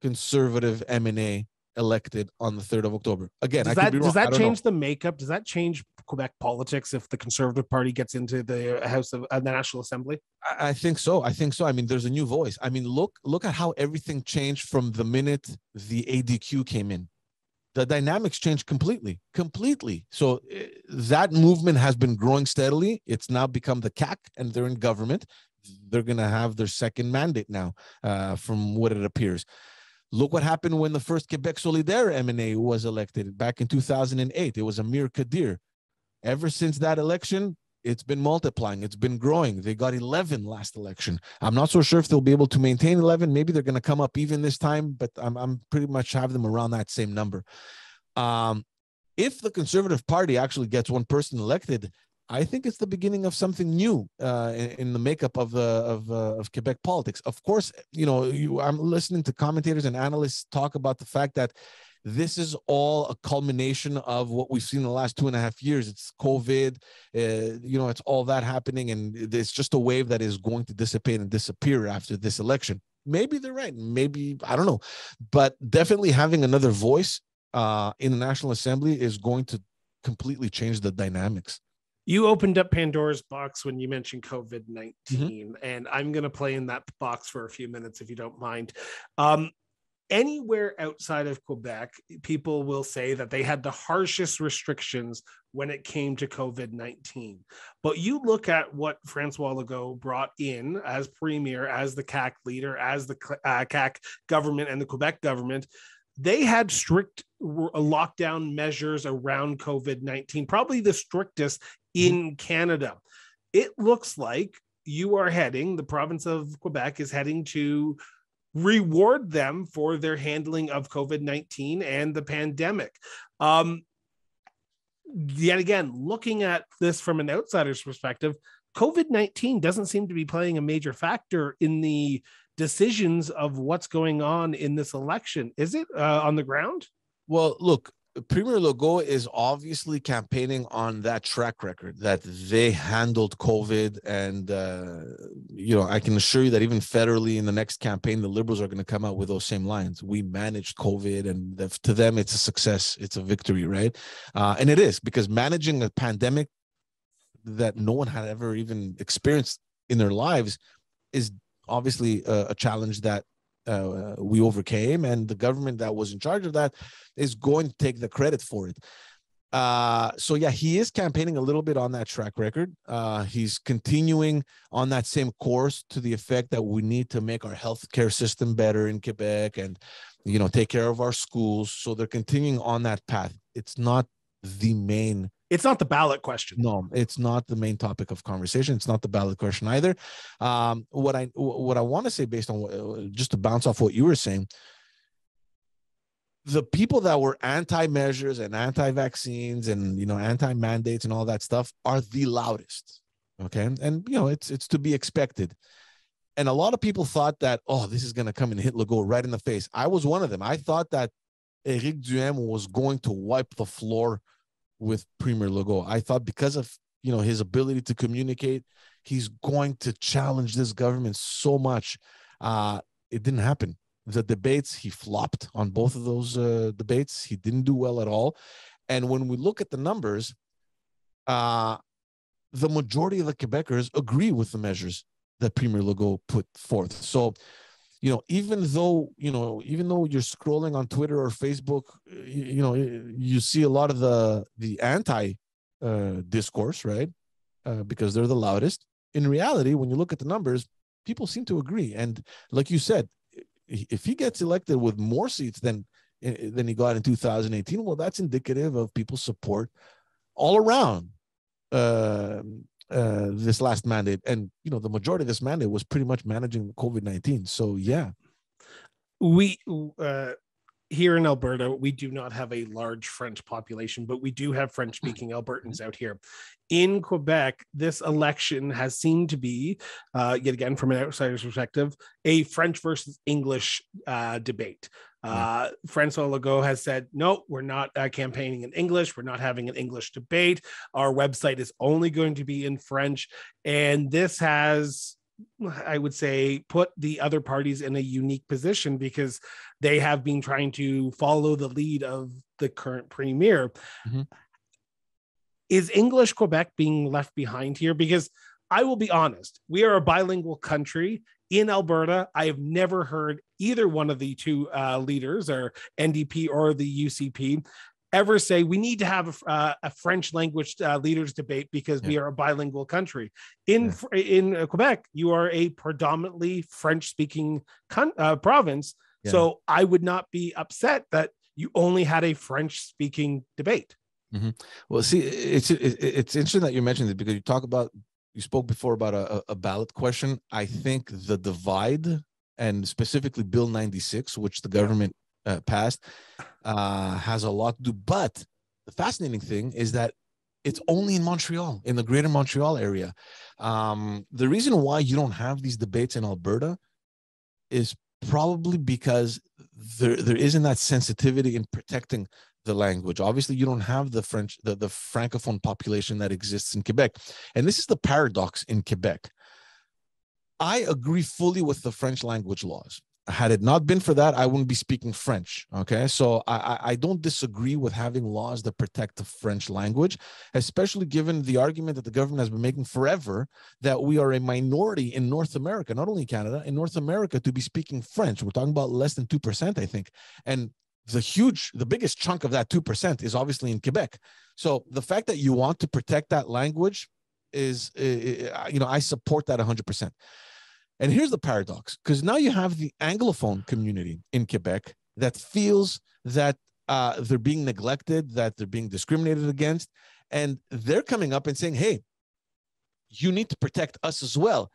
conservative MNA elected on the third of October. Again, I Does could that, be wrong. does that don't know. change the makeup? Does that change Quebec politics if the Conservative Party gets into the House of uh, the National Assembly? I I think so. I think so. I mean, there's a new voice. I mean, look, look at how everything changed from the minute the ADQ came in. The dynamics changed completely, completely. So eh, that movement has been growing steadily. It's now become the CAQ, and they're in government. They're gonna have their second mandate now, uh, from what it appears. Look what happened when the first Quebec Solidaire MNA was elected back in 2008. It was Amir Khadir. Ever since that election, it's been multiplying. It's been growing. They got 11 last election. I'm not so sure if they'll be able to maintain 11 maybe they're going to come up even this time but i'm, I'm pretty much have them around that same number. Um, if the conservative party actually gets one person elected i think it's the beginning of something new uh, in, in the makeup of the of, uh, of quebec politics of course you know you, i'm listening to commentators and analysts talk about the fact that this is all a culmination of what we've seen in the last two and a half years. It's COVID, uh, you know, it's all that happening, and it's just a wave that is going to dissipate and disappear after this election. Maybe they're right. Maybe I don't know, but definitely having another voice uh, in the National Assembly is going to completely change the dynamics. You opened up Pandora's box when you mentioned COVID 19, Mm-hmm. and I'm going to play in that box for a few minutes if you don't mind. Um, anywhere outside of Quebec, people will say that they had the harshest restrictions when it came to COVID 19. But you look at what Francois Legault brought in as premier, as the CAQ leader, as the uh, CAQ government and the Quebec government. They had strict lockdown measures around COVID 19, probably the strictest in Canada. It looks like you are heading, the province of Quebec is heading to reward them for their handling of COVID 19 and the pandemic. Um, yet again, looking at this from an outsider's perspective, COVID 19 doesn't seem to be playing a major factor in the decisions of what's going on in this election. Is it uh, on the ground? Well, look, Premier Legault is obviously campaigning on that track record that they handled COVID, and uh, you know I can assure you that even federally in the next campaign, the Liberals are going to come out with those same lines. We managed COVID, and the, to them, it's a success, it's a victory, right? Uh, and it is because managing a pandemic that no one had ever even experienced in their lives is obviously a, a challenge that uh, we overcame, and the government that was in charge of that is going to take the credit for it. Uh, so yeah, he is campaigning a little bit on that track record. Uh, he's continuing on that same course to the effect that we need to make our healthcare system better in Quebec and you know take care of our schools. So they're continuing on that path. It's not the main It's not the ballot question. no, it's not the main topic of conversation. It's not the ballot question either. Um, what I what I want to say, based on what, just to bounce off what you were saying, the people that were anti-measures and anti-vaccines and you know anti-mandates and all that stuff are the loudest. Okay, and you know it's it's to be expected. And a lot of people thought that oh, this is going to come and hit Legault right in the face. I was one of them. I thought that Eric Duhaime was going to wipe the floor with Premier Legault. I thought because of you know his ability to communicate, he's going to challenge this government so much. Uh, it didn't happen. The debates he flopped on both of those uh, debates. He didn't do well at all. And when we look at the numbers, uh, the majority of the Quebecers agree with the measures that Premier Legault put forth. So, you know, even though you know, even though you're scrolling on Twitter or Facebook, you, you know, you see a lot of the the anti uh, discourse, right? Uh, because they're the loudest. In reality, when you look at the numbers, people seem to agree. And like you said, if he gets elected with more seats than than he got in 2018, well, that's indicative of people's support all around uh, uh, this last mandate. And you know, the majority of this mandate was pretty much managing COVID 19. So yeah, we uh here in Alberta, we do not have a large French population, but we do have French speaking Albertans out here. In Quebec, this election has seemed to be, uh, yet again, from an outsider's perspective, a French versus English uh, debate. Uh, Francois Legault has said, no, we're not uh, campaigning in English. We're not having an English debate. Our website is only going to be in French. And this has I would say, put the other parties in a unique position because they have been trying to follow the lead of the current premier. Mm-hmm. Is English Quebec being left behind here? Because I will be honest, we are a bilingual country in Alberta. I have never heard either one of the two uh, leaders, or NDP or the UCP, ever say we need to have a, uh, a French language uh, leaders debate because yeah. we are a bilingual country. In yeah. in uh, Quebec, you are a predominantly French speaking con- uh, province, yeah. so I would not be upset that you only had a French speaking debate. Mm-hmm. Well, see, it's it's interesting that you mentioned it because you talk about you spoke before about a, a ballot question. I think the divide and specifically Bill 96, which the government uh, passed uh, has a lot to do. But the fascinating thing is that it's only in Montreal, in the greater Montreal area. Um, the reason why you don't have these debates in Alberta is probably because there, there isn't that sensitivity in protecting the language. Obviously, you don't have the French, the, the francophone population that exists in Quebec. And this is the paradox in Quebec. I agree fully with the French language laws had it not been for that, I wouldn't be speaking French. Okay. So I, I don't disagree with having laws that protect the French language, especially given the argument that the government has been making forever that we are a minority in North America, not only Canada, in North America to be speaking French. We're talking about less than 2%, I think. And the huge, the biggest chunk of that 2% is obviously in Quebec. So the fact that you want to protect that language is, you know, I support that 100%. And here's the paradox because now you have the Anglophone community in Quebec that feels that uh, they're being neglected, that they're being discriminated against. And they're coming up and saying, hey, you need to protect us as well.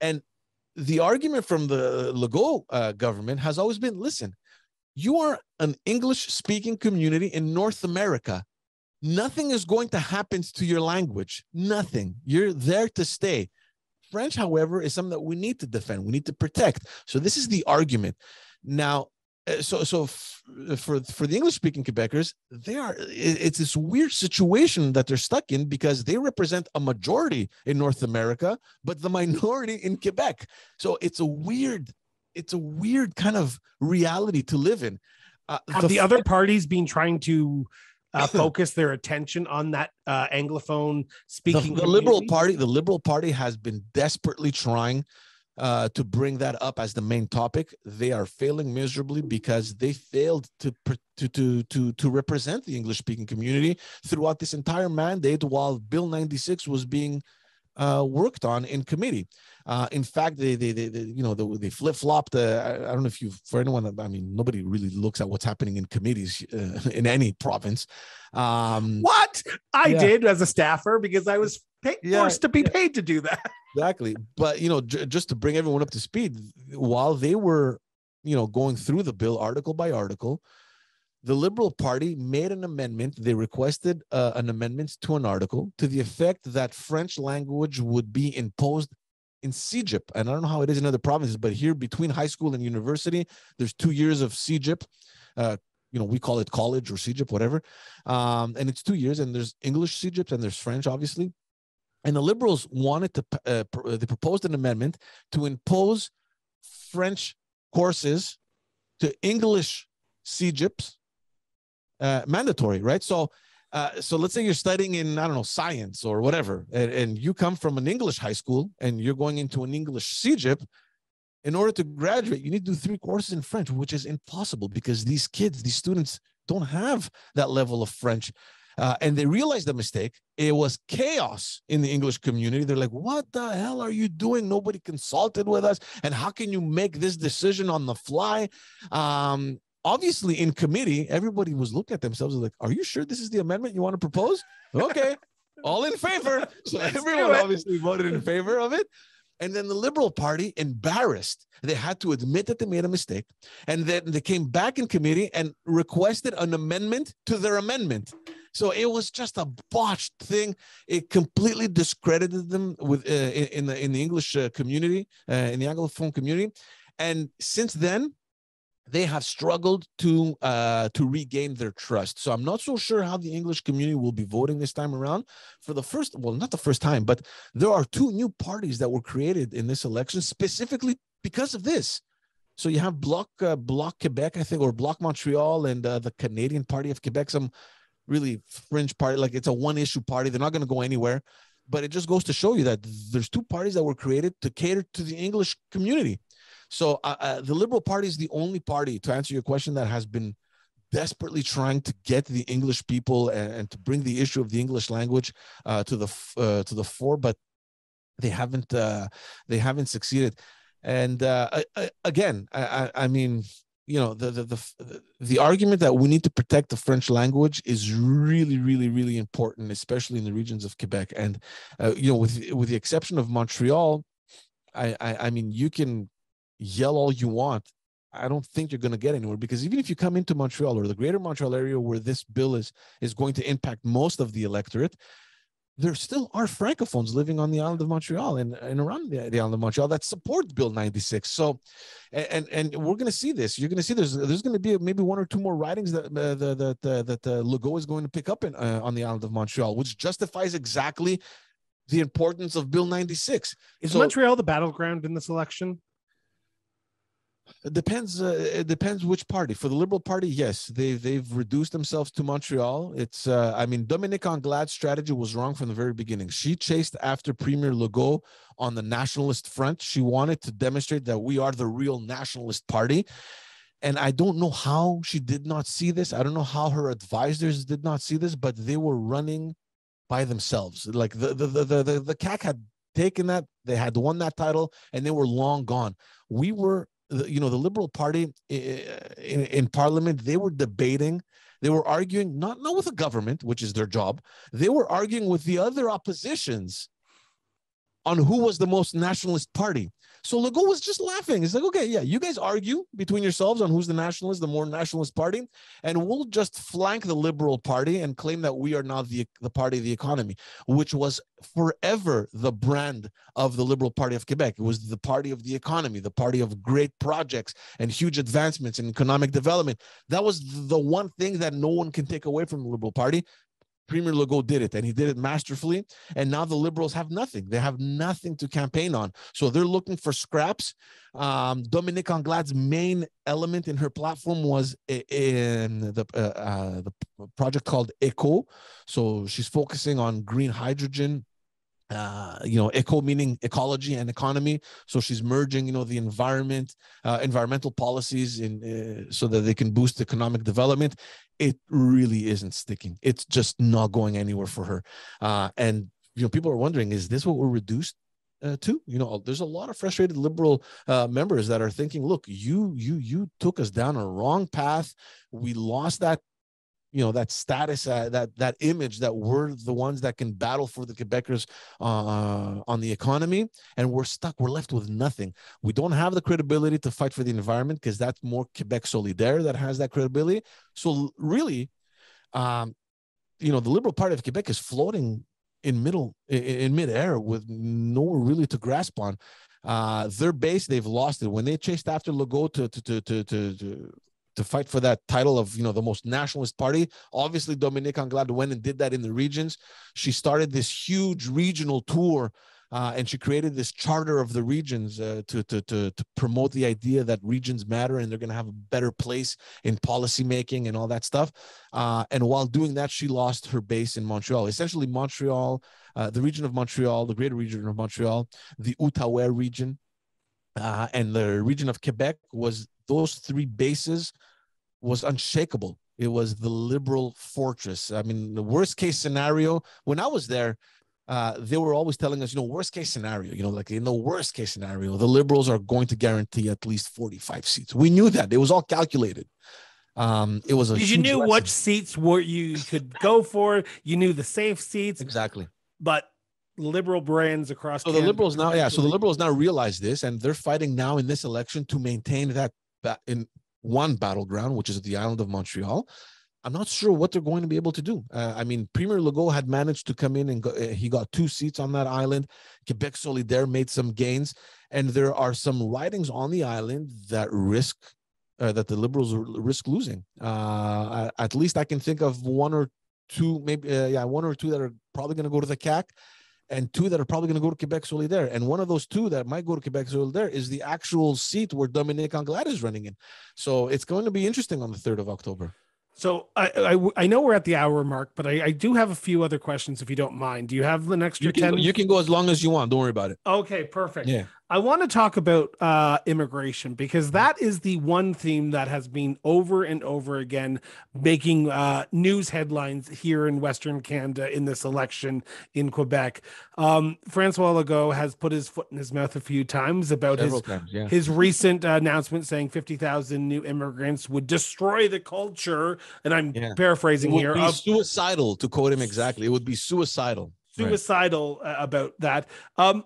And the argument from the Legault uh, government has always been listen, you are an English speaking community in North America. Nothing is going to happen to your language. Nothing. You're there to stay. French, however, is something that we need to defend, we need to protect. So this is the argument. Now, uh, so so f- for for the English speaking Quebecers, they are it's this weird situation that they're stuck in because they represent a majority in North America, but the minority in Quebec. So it's a weird it's a weird kind of reality to live in. Uh, Have the, the other parties been trying to uh, focus their attention on that uh, anglophone speaking. The, the liberal party, the liberal party, has been desperately trying uh, to bring that up as the main topic. They are failing miserably because they failed to to to to to represent the English speaking community throughout this entire mandate, while Bill ninety six was being uh, worked on in committee. Uh, in fact, they, they, they, they you know, they, they flip flopped. Uh, I, I, don't know if you, for anyone, I mean, nobody really looks at what's happening in committees uh, in any province. Um, what I yeah. did as a staffer because I was pay, yeah, forced to be yeah. paid to do that. exactly. But, you know, j- just to bring everyone up to speed, while they were, you know, going through the bill article by article, the Liberal Party made an amendment. They requested uh, an amendment to an article to the effect that French language would be imposed in CEGEP. And I don't know how it is in other provinces, but here between high school and university, there's two years of CEGEP. Uh, you know, we call it college or CEGEP, whatever. Um, and it's two years, and there's English CEGEP and there's French, obviously. And the liberals wanted to, uh, they proposed an amendment to impose French courses to English CEGEPs uh, mandatory, right? So, uh, so let's say you're studying in I don't know science or whatever, and, and, you come from an English high school and you're going into an English CEGEP. In order to graduate, you need to do three courses in French, which is impossible because these kids, these students, don't have that level of French. Uh, and they realized the mistake. It was chaos in the English community. They're like, what the hell are you doing? Nobody consulted with us. And how can you make this decision on the fly? Um, obviously in committee, everybody was looking at themselves like, "Are you sure this is the amendment you want to propose?" Okay, all in favor. So Let's everyone obviously voted in favor of it. And then the Liberal Party, embarrassed, they had to admit that they made a mistake. And then they came back in committee and requested an amendment to their amendment. So it was just a botched thing. It completely discredited them with uh, in the in the English uh, community, uh, in the Anglophone community. And since then, they have struggled to uh, to regain their trust. So I'm not so sure how the English community will be voting this time around. For the first, well, not the first time, but there are two new parties that were created in this election specifically because of this. So you have Bloc uh, Bloc Quebec, I think, or Bloc Montreal, and uh, the Canadian Party of Quebec. Some really fringe party, like it's a one issue party. They're not going to go anywhere. But it just goes to show you that there's two parties that were created to cater to the English community so uh, uh, the Liberal Party is the only party, to answer your question, that has been desperately trying to get the English people and, and to bring the issue of the English language uh, to the uh, to the fore, but they haven't uh, they haven't succeeded. And uh, again, I, I mean, you know the, the the the argument that we need to protect the french language is really really really important especially in the regions of quebec and you know with with the exception of montreal I, I i mean you can yell all you want I don't think you're going to get anywhere because even if you come into Montreal or the greater Montreal area where this bill is is going to impact most of the electorate, there still are francophones living on the island of Montreal and, and around the, the island of Montreal that support Bill 96. So, and and we're going to see this. You're going to see there's there's going to be maybe one or two more ridings that uh, that that, uh, that uh, Legault is going to pick up in, uh, on the island of Montreal, which justifies exactly the importance of Bill 96. Is so, Montreal the battleground in this election? It depends. Uh, it depends which party. For the Liberal Party, yes, they they've reduced themselves to Montreal. It's. Uh, I mean, Dominique Anglade's strategy was wrong from the very beginning. She chased after Premier Legault on the nationalist front. She wanted to demonstrate that we are the real nationalist party. And I don't know how she did not see this. I don't know how her advisors did not see this, but they were running by themselves. Like the the the the, the, the CAQ had taken that, they had won that title, and they were long gone. We were you know the liberal party in, in parliament they were debating they were arguing not not with the government which is their job they were arguing with the other oppositions on who was the most nationalist party so Legault was just laughing. He's like, okay, yeah, you guys argue between yourselves on who's the nationalist, the more nationalist party, and we'll just flank the Liberal Party and claim that we are not the, the party of the economy, which was forever the brand of the Liberal Party of Quebec. It was the party of the economy, the party of great projects and huge advancements in economic development. That was the one thing that no one can take away from the Liberal Party. Premier Legault did it, and he did it masterfully. And now the Liberals have nothing; they have nothing to campaign on. So they're looking for scraps. Um, Dominique Anglade's main element in her platform was in the uh, uh, the project called ECO. So she's focusing on green hydrogen uh, you know, eco meaning ecology and economy. So she's merging, you know, the environment, uh, environmental policies in uh, so that they can boost economic development. It really isn't sticking. It's just not going anywhere for her. Uh, and you know, people are wondering, is this what we're reduced uh, too. You know, there's a lot of frustrated liberal uh, members that are thinking, "Look, you you you took us down a wrong path. We lost that you know that status uh, that that image that we're the ones that can battle for the quebecers uh, on the economy and we're stuck we're left with nothing. We don't have the credibility to fight for the environment because that's more quebec solidaire that has that credibility. So really um, you know the liberal party of quebec is floating in middle in, in midair with nowhere really to grasp on. Uh, their base they've lost it. When they chased after Legault to to to to, to, to fight for that title of you know the most nationalist party. Obviously, Dominique Anglade went and did that in the regions. She started this huge regional tour. Uh, and she created this charter of the regions uh, to, to, to, to promote the idea that regions matter and they're going to have a better place in policymaking and all that stuff. Uh, and while doing that, she lost her base in Montreal. Essentially, Montreal, uh, the region of Montreal, the greater region of Montreal, the Outaouais region, uh, and the region of Quebec was those three bases was unshakable. It was the liberal fortress. I mean, the worst case scenario, when I was there, uh, they were always telling us, you know, worst case scenario, you know, like in the worst case scenario, the liberals are going to guarantee at least 45 seats. We knew that. It was all calculated. Um, it was a you knew what seats were you could go for, you knew the safe seats. Exactly. But liberal brands across. So Canada, the liberals now, yeah. So the liberals now realize this, and they're fighting now in this election to maintain that in one battleground, which is the island of Montreal. I'm not sure what they're going to be able to do. Uh, I mean, Premier Legault had managed to come in and go, uh, he got two seats on that island. Quebec Solidaire made some gains, and there are some ridings on the island that risk uh, that the Liberals risk losing. Uh, at least I can think of one or two, maybe uh, yeah, one or two that are probably going to go to the CAQ and two that are probably going to go to Quebec Solidaire. And one of those two that might go to Quebec Solidaire is the actual seat where Dominique Anglade is running in. So it's going to be interesting on the 3rd of October. So I, I I know we're at the hour mark, but I, I do have a few other questions if you don't mind. Do you have an extra You can, ten? you can go as long as you want. Don't worry about it. Okay, perfect. Yeah. I want to talk about uh, immigration because that is the one theme that has been over and over again making uh, news headlines here in Western Canada in this election in Quebec. Um, Francois Legault has put his foot in his mouth a few times about his times. Yeah. his recent uh, announcement saying 50,000 new immigrants would destroy the culture. And I'm Yeah. paraphrasing It would here be of suicidal to quote him exactly. It would be suicidal. Suicidal uh, about that. Um,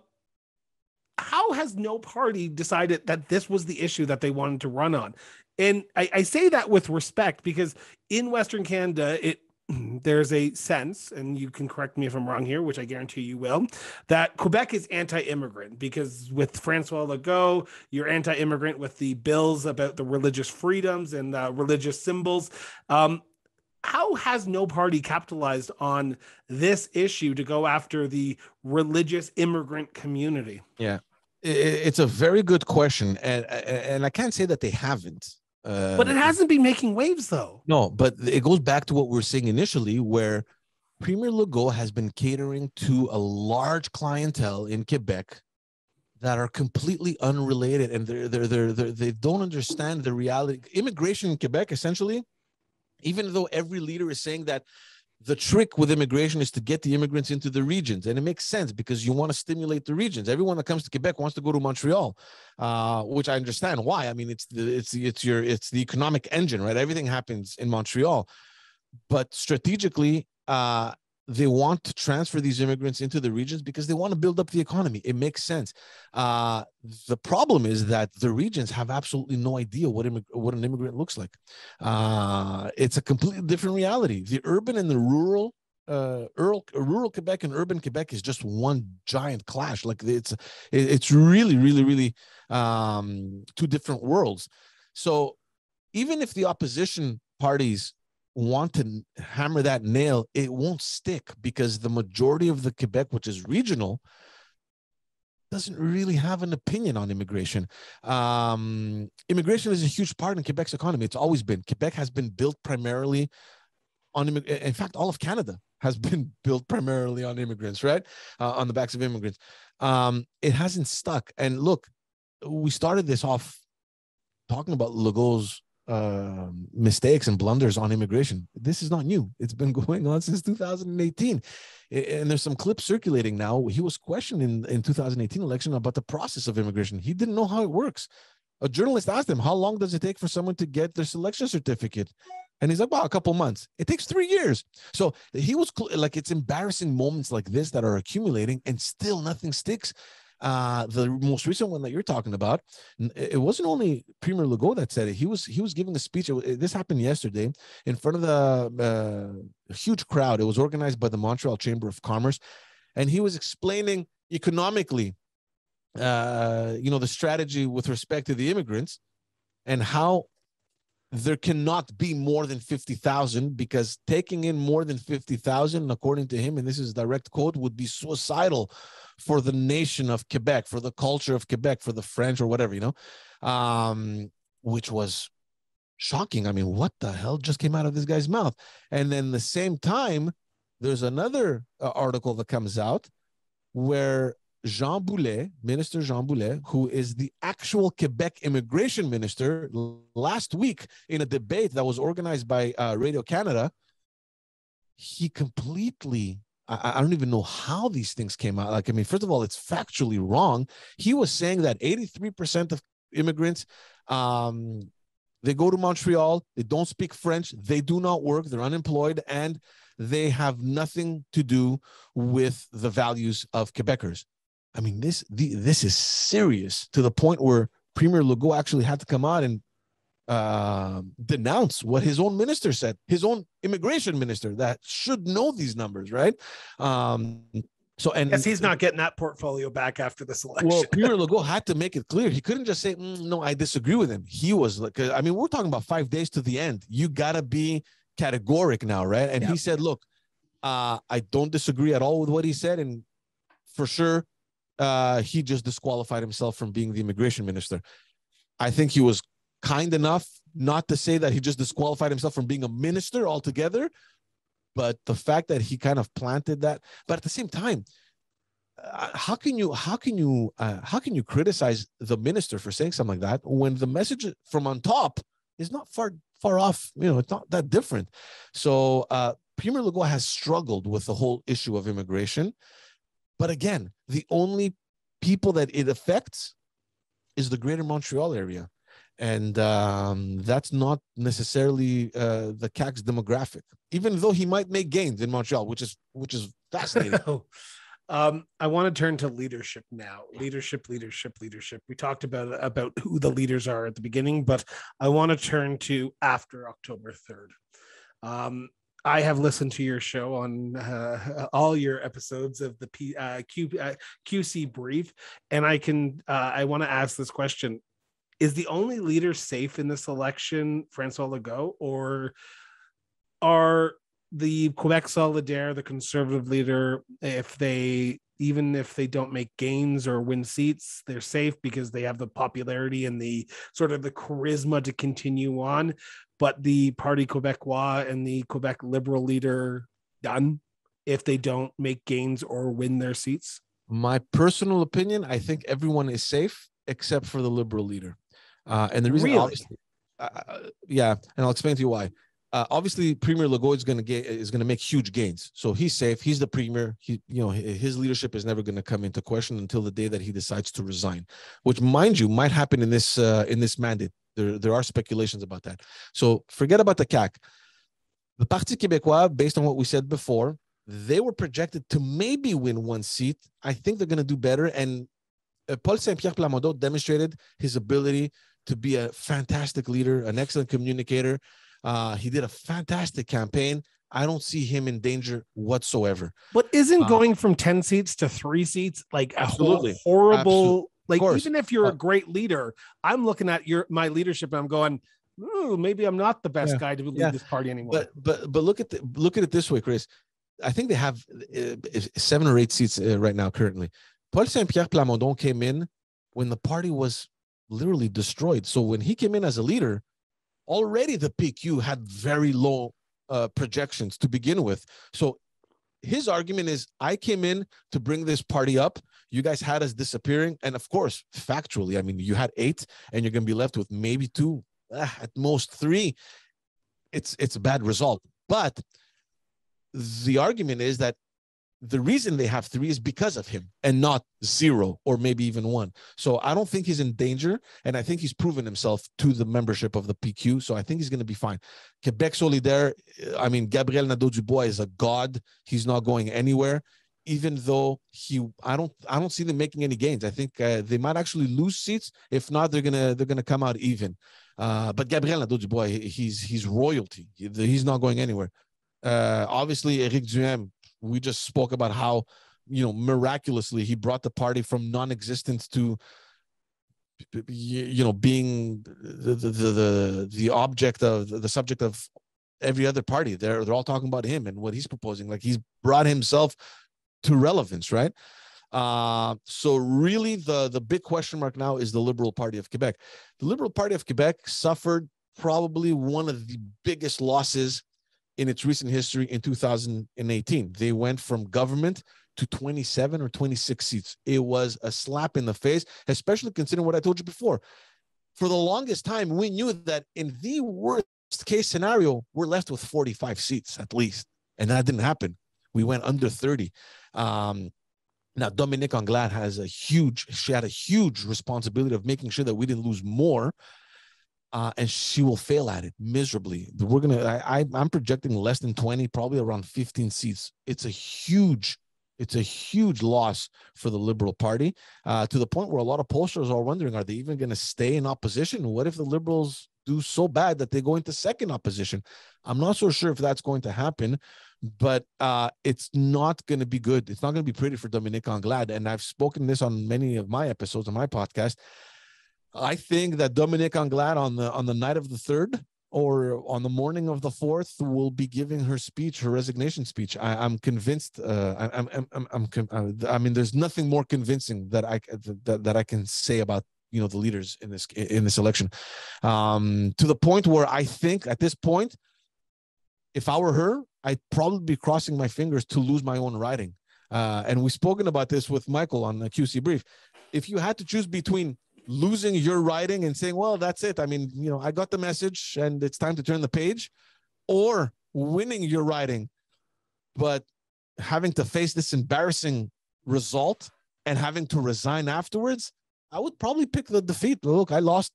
how has no party decided that this was the issue that they wanted to run on? And I, I say that with respect because in Western Canada, it there's a sense, and you can correct me if I'm wrong here, which I guarantee you will, that Quebec is anti-immigrant because with Francois Legault, you're anti-immigrant with the bills about the religious freedoms and religious symbols. Um, how has no party capitalized on this issue to go after the religious immigrant community? I- It's a very good question, and and I can't say that they haven't. Uh, But it hasn't been making waves though. No, but it goes back to what we were saying initially, where Premier Legault has been catering to a large clientele in Quebec that are completely unrelated, and they're they're they're, they're they don't understand the reality. Immigration in Quebec, essentially, even though every leader is saying that the trick with immigration is to get the immigrants into the regions and it makes sense because you want to stimulate the regions. Everyone that comes to quebec wants to go to montreal uh, which i understand why. I mean it's the it's the, it's your it's the economic engine right? Everything happens in montreal. But strategically uh, they want to transfer these immigrants into the regions because they want to build up the economy it makes sense uh, the problem is that the regions have absolutely no idea what immig- what an immigrant looks like uh, it's a completely different reality. The urban and the rural, uh, rural, rural Quebec and urban Quebec is just one giant clash. Like it's, it's really, really, really um, two different worlds. So even if the opposition parties want to hammer that nail, it won't stick because the majority of the Quebec, which is regional, doesn't really have an opinion on immigration. Um, immigration is a huge part in Quebec's economy. It's always been. Quebec has been built primarily on, immig- in fact, all of Canada has been built primarily on immigrants, right? Uh, on the backs of immigrants. Um, it hasn't stuck. And look, we started this off talking about Legault's uh, mistakes and blunders on immigration. This is not new. It's been going on since 2018. And there's some clips circulating now. He was questioned in, in 2018 election about the process of immigration. He didn't know how it works. A journalist asked him, how long does it take for someone to get their selection certificate? And he's like, well, a couple months. It takes three years. So he was like, it's embarrassing moments like this that are accumulating and still nothing sticks. Uh, the most recent one that you're talking about, it wasn't only Premier Legault that said it. He was he was giving a speech. This happened yesterday in front of the uh, huge crowd. It was organized by the Montreal Chamber of Commerce, and he was explaining economically, uh, you know, the strategy with respect to the immigrants, and how there cannot be more than 50,000 because taking in more than 50,000, according to him, and this is direct quote, would be suicidal for the nation of Quebec, for the culture of Quebec, for the French or whatever, you know, um, which was shocking. I mean, what the hell just came out of this guy's mouth? And then the same time, there's another uh, article that comes out where Jean Boulet, Minister Jean Boulet, who is the actual Quebec immigration minister, last week in a debate that was organized by uh, Radio Canada, he completely. I, I don't even know how these things came out. Like, I mean, first of all, it's factually wrong. He was saying that 83% of immigrants um, They go to Montreal. They don't speak French. They do not work. They're unemployed, and they have nothing to do with the values of Quebecers. I mean, this the, this is serious to the point where Premier Legault actually had to come out and uh, denounce what his own minister said, his own immigration minister that should know these numbers, right? Um, so and yes, he's not getting that portfolio back after the selection. Well, Premier Legault had to make it clear. He couldn't just say, mm, "No, I disagree with him." He was like, I mean, we're talking about five days to the end. You gotta be categoric now, right? And he said, "Look, uh, I don't disagree at all with what he said, and for sure, uh, he just disqualified himself from being the immigration minister." I think he was kind enough not to say that he just disqualified himself from being a minister altogether, but the fact that he kind of planted that but at the same time uh, how can you how can you uh, how can you criticize the minister for saying something like that when the message from on top is not far far off you know it's not that different so uh premier legault has struggled with the whole issue of immigration but again the only people that it affects is the greater montreal area and um, that's not necessarily uh, the CAQ's demographic, even though he might make gains in Montreal, which is which is fascinating. um, I want to turn to leadership now. Leadership, leadership, leadership. We talked about about who the leaders are at the beginning, but I want to turn to after October third. Um, I have listened to your show on uh, all your episodes of the P, uh, Q, uh, QC brief, and I can uh, I want to ask this question: is the only leader safe in this election Francois Legault, or are the Quebec Solidaire, the conservative leader, if they even if they don't make gains or win seats, they're safe because they have the popularity and the sort of the charisma to continue on. But the Parti Quebecois and the Quebec Liberal leader done if they don't make gains or win their seats? My personal opinion, I think everyone is safe except for the Liberal leader. Uh, and the reason, really? obviously, uh, yeah, and I'll explain to you why. Uh, obviously, Premier Legault is going to get is going to make huge gains, so he's safe. He's the premier. He, you know, his leadership is never going to come into question until the day that he decides to resign, which, mind you, might happen in this uh, in this mandate. There, there are speculations about that. So forget about the CAQ. The Parti Québécois, based on what we said before, they were projected to maybe win one seat. I think they're going to do better. And uh, Paul Saint Pierre Plamondon demonstrated his ability to be a fantastic leader, an excellent communicator. Uh, he did a fantastic campaign. I don't see him in danger whatsoever. But isn't uh, going from 10 seats to three seats like a absolutely. horrible? Like, even if you're uh, a great leader, I'm looking at your my leadership and I'm going, Ooh, maybe I'm not the best yeah, guy to lead yeah. this party anymore. But but but look at the, look at it this way, Chris. I think they have uh, seven or eight seats uh, right now currently. Paul Saint Pierre Plamondon came in when the party was literally destroyed. So when he came in as a leader, already the PQ had very low uh, projections to begin with. So his argument is I came in to bring this party up. You guys had us disappearing. And of course, factually, I mean, you had eight and you're going to be left with maybe two, ah, at most three. It's, it's a bad result. But the argument is that the reason they have three is because of him and not zero or maybe even one. So I don't think he's in danger. And I think he's proven himself to the membership of the PQ. So I think he's going to be fine. Quebec Solidaire, I mean, Gabriel Nadeau-Dubois is a god. He's not going anywhere. Even though he, I don't, I don't see them making any gains. I think uh, they might actually lose seats. If not, they're gonna, they're gonna come out even. Uh, but Gabriel Nadeau-Dubois, he's, he's royalty. He's not going anywhere. Uh, obviously, Éric Duhaime, we just spoke about how you know miraculously he brought the party from non-existence to you know being the the the, the object of the subject of every other party. They're they're all talking about him and what he's proposing. Like he's brought himself to relevance right? Uh, so really the the big question mark now is the liberal party of quebec. The liberal party of quebec suffered probably one of the biggest losses in its recent history in 2018. They went from government to 27 or 26 seats. It was a slap in the face, especially considering what I told you before. For the longest time, we knew that in the worst case scenario, we're left with 45 seats at least. And that didn't happen. We went under 30. Um, now, Dominique Anglade has a huge, she had a huge responsibility of making sure that we didn't lose more uh, and she will fail at it miserably. We're gonna. I, I I'm projecting less than 20, probably around 15 seats. It's a huge it's a huge loss for the Liberal Party uh, to the point where a lot of pollsters are wondering are they even going to stay in opposition? What if the Liberals do so bad that they go into second opposition? I'm not so sure if that's going to happen, but uh, it's not going to be good. It's not going to be pretty for Dominique Anglade. And I've spoken this on many of my episodes of my podcast. I think that Dominique Anglade on the on the night of the third or on the morning of the fourth will be giving her speech, her resignation speech. I, am convinced. Uh, I, I'm, I'm, I'm, I'm, uh, I mean, there's nothing more convincing that I that, that I can say about you know the leaders in this in this election, um, to the point where I think at this point, if I were her, I'd probably be crossing my fingers to lose my own riding. Uh, and we've spoken about this with Michael on the QC brief. If you had to choose between losing your riding and saying, well, that's it. I mean, you know, I got the message and it's time to turn the page, or winning your riding, but having to face this embarrassing result and having to resign afterwards, I would probably pick the defeat. Look, I lost.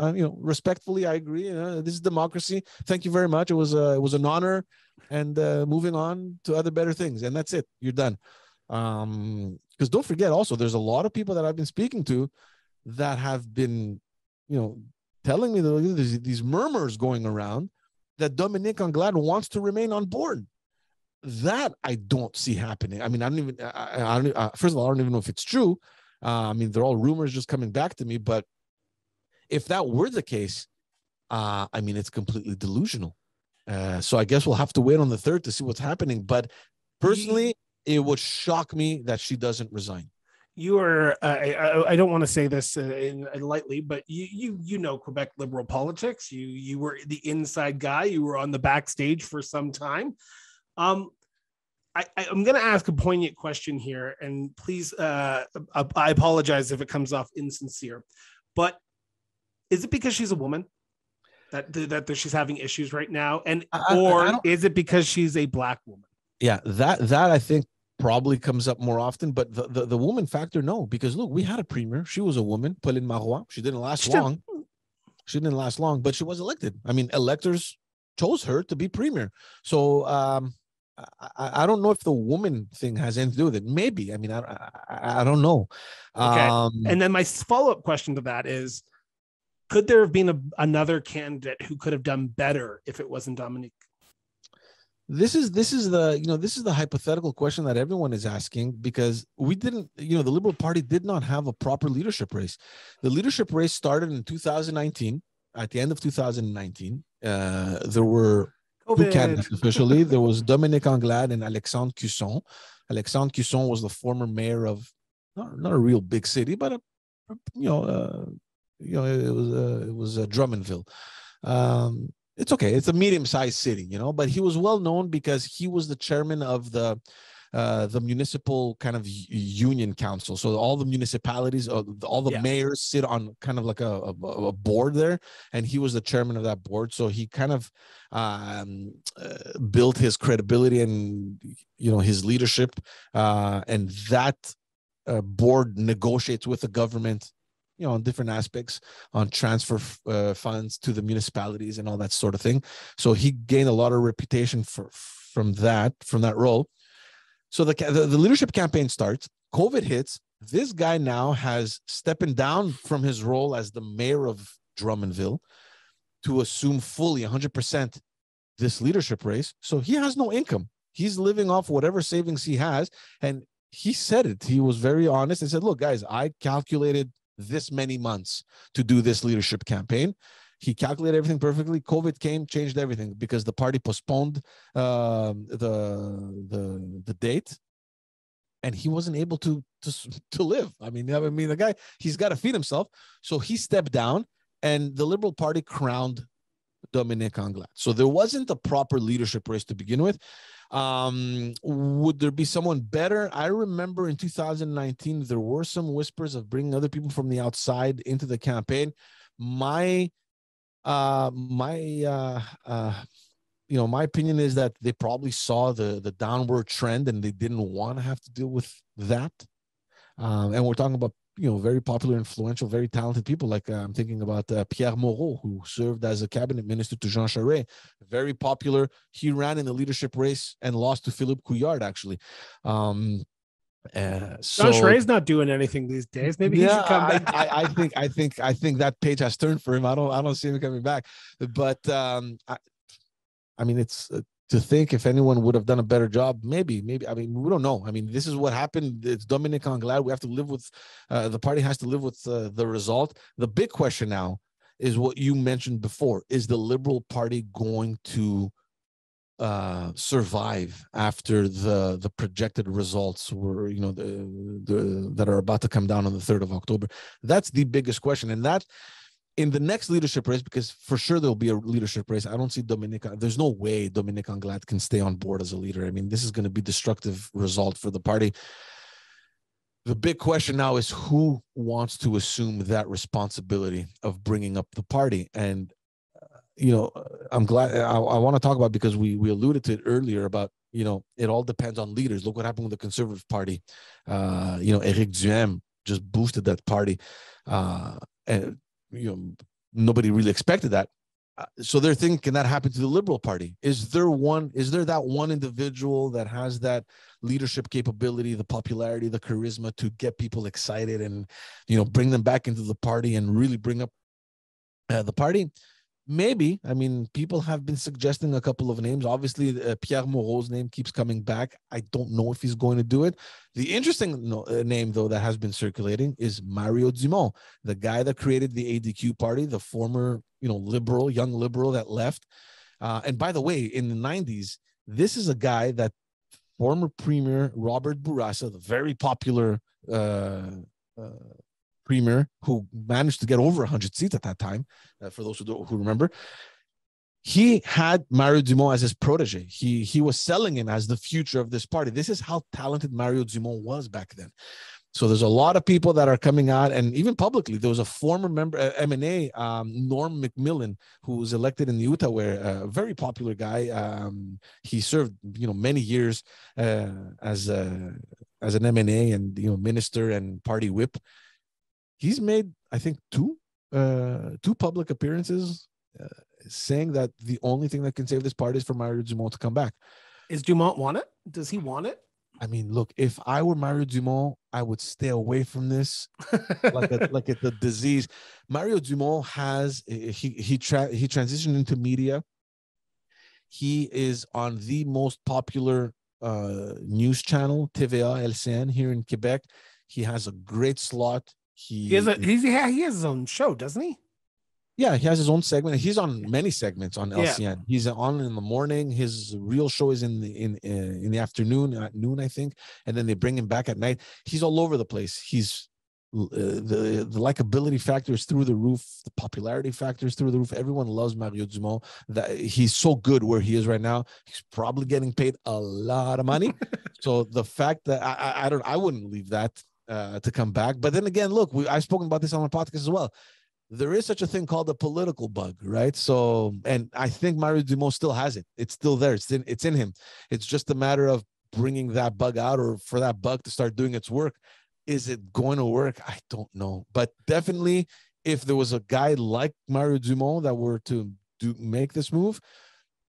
Uh, you know, respectfully, I agree. Uh, this is democracy. Thank you very much. It was a, it was an honor, and uh, moving on to other better things. And that's it. You're done. Um, because don't forget, also, there's a lot of people that I've been speaking to that have been, you know, telling me that there's these murmurs going around that Dominique Anglade wants to remain on board. That I don't see happening. I mean, I don't even. I, I don't. Uh, first of all, I don't even know if it's true. Uh, I mean, they're all rumors just coming back to me. But if that were the case, uh, I mean, it's completely delusional. Uh, so I guess we'll have to wait on the third to see what's happening. But personally, it would shock me that she doesn't resign you are uh, I, I, don't want to say this uh, in, uh, lightly but you you you know quebec liberal politics. You you were the inside guy. You were on the backstage for some time. Um I, am going to ask a poignant question here, and please, uh, I apologize if it comes off insincere, but is it because she's a woman that that, that she's having issues right now, and or I, I is it because she's a black woman? Yeah, that that I think probably comes up more often, but the, the, the, woman factor, no, because look, we had a premier. She was a woman, Pauline Marois. She didn't last she long. Did. She didn't last long, but she was elected. I mean, electors chose her to be premier. So um, I, I don't know if the woman thing has anything to do with it. Maybe. I mean, I, I, I don't know. Okay. Um, and then my follow up question to that is could there have been a, another candidate who could have done better if it wasn't Dominique this is this is the you know this is the hypothetical question that everyone is asking because we didn't you know the liberal party did not have a proper leadership race. The leadership race started in 2019 at the end of 2019 uh, there were COVID. two candidates officially. There was dominique anglade and alexandre cusson. Alexandre cusson was the former mayor of not, not a real big city but a, you know uh, you know it was uh, it was uh, drummondville. Um, it's okay. It's a medium-sized city, you know, but he was well known because he was the chairman of the uh, the municipal kind of union council. So all the municipalities, uh, all the yeah. mayors sit on kind of like a, a, a, board there, and he was the chairman of that board. So he kind of um, uh, built his credibility and you know his leadership, uh, and that uh, board negotiates with the government you know on different aspects on transfer uh, funds to the municipalities and all that sort of thing. So he gained a lot of reputation for from that from that role. So the, the, the leadership campaign starts covid hits. This guy now has stepping down from his role as the mayor of drummondville to assume fully 100% this leadership race. So he has no income. He's living off whatever savings he has. And he said it. He was very honest and said look guys i calculated this many months to do this leadership campaign. He calculated everything perfectly. COVID came, changed everything because the party postponed uh, the the the date, and he wasn't able to to to live. I mean, I mean, the guy he's got to feed himself, so he stepped down, and the Liberal Party crowned Dominique Anglade. So there wasn't a proper leadership race to begin with. Um, would there be someone better? I remember in 2019 there were some whispers of bringing other people from the outside into the campaign. My uh my uh uh you know my opinion is that they probably saw the the downward trend and they didn't want to have to deal with that um, and we're talking about you know very popular, influential, very talented people. Like uh, I'm thinking about uh, Pierre Moreau, who served as a cabinet minister to Jean Charest, very popular. He ran in the leadership race and lost to Philippe Couillard, actually. Um, uh, so, Jean Charest's not doing anything these days. Maybe yeah, he should come back. I, I, I, think I think I think that page has turned for him. I don't I don't see him coming back. But um, I, I mean, it's uh, to think if anyone would have done a better job. Maybe, maybe. I mean, we don't know. I mean, this is what happened. It's Dominique Anglade. We have to live with. Uh, the party has to live with uh, the result. The big question now is what you mentioned before: Is the Liberal Party going to uh, survive after the the projected results were you know the, the that are about to come down on the 3rd of october that's the biggest question and that in the next leadership race, because for sure there'll be a leadership race. I don't see Dominique. There's no way Dominique Anglade can stay on board as a leader. I mean, this is going to be destructive result for the party. The big question now is who wants to assume that responsibility of bringing up the party. And uh, you know, I'm glad I, I want to talk about because we we alluded to it earlier about you know it all depends on leaders. Look what happened with the Conservative Party. Uh, you know, Eric Duhaime just boosted that party. Uh, and you know nobody really expected that. Uh, so they're thinking can that happen to the liberal party? Is there one is there that one individual that has that leadership capability the popularity the charisma to get people excited and you know bring them back into the party and really bring up uh, the party maybe. I mean people have been suggesting a couple of names. Obviously uh, pierre moreau's name keeps coming back. I don't know if he's going to do it. The interesting no, uh, name though that has been circulating is mario dumont the guy that created the adq party the former you know liberal young liberal that left. Uh, and by the way in the 90s this is a guy that former premier robert bourassa the very popular uh, uh premier who managed to get over 100 seats at that time, uh, for those who, do, who remember. He had Mario Dumont as his protege. He he was selling him as the future of this party. This is how talented Mario Dumont was back then. So there's a lot of people that are coming out, and even publicly, there was a former member, uh, MNA, um, Norm MacMillan, who was elected in the where a very popular guy. Um, he served, you know, many years uh, as a as an MNA and you know minister and party whip he's made I think two uh two public appearances uh, saying that the only thing that can save this party is for Mario Dumont to come back. Is Dumont want it? Does he want it? I mean, look, if I were Mario Dumont, I would stay away from this like a, like it's a disease. Mario Dumont has he he tra- he transitioned into media. He is on the most popular uh, news channel, TVA LCN here in Quebec. He has a great slot. He, he has a he's yeah, he has his own show, doesn't he? Yeah, he has his own segment. He's on many segments on LCN. Yeah. He's on in the morning. His real show is in the in uh, in the afternoon at noon, I think, and then they bring him back at night. He's all over the place. He's uh, the the likability factor is through the roof. The popularity factor is through the roof. Everyone loves Mario Dumont. That he's so good where he is right now. He's probably getting paid a lot of money. so the fact that I, I, I don't I wouldn't leave that uh, to come back. But then again, look, we, I've spoken about this on my podcast as well. There is such a thing called a political bug, right? So, and I think Mario Dumont still has it. It's still there. It's in, it's in him. It's just a matter of bringing that bug out or for that bug to start doing its work. Is it going to work? I don't know. But definitely, if there was a guy like Mario Dumont that were to do make this move,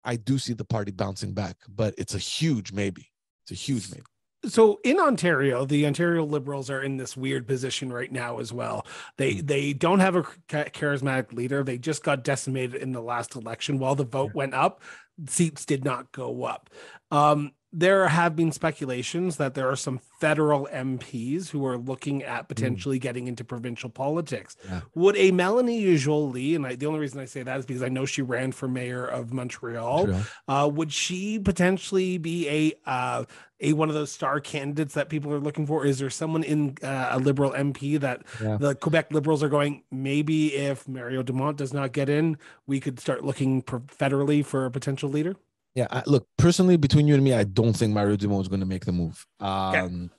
I do see the party bouncing back. But it's a huge maybe. It's a huge maybe so in Ontario, the Ontario Liberals are in this weird position right now as well. They hmm. they don't have a charismatic leader. They just got decimated in the last election. While the vote went up, seats did not go up. Um, there have been speculations that there are some federal MPs who are looking at hmm. potentially mm. getting into provincial politics. Yeah. Would a Melanie Joly, and I, the only reason I say that is because I know she ran for mayor of Montreal, Montreal. Uh, would she potentially be a uh, a one of those star candidates that people are looking for? Is there someone in uh, a liberal MP that yeah. the Quebec Liberals are going? Maybe if Mario Dumont does not get in, we could start looking federally for a potential leader. Yeah, I, look personally between you and me, I don't think Mario Dumont is going to make the move. Um, okay.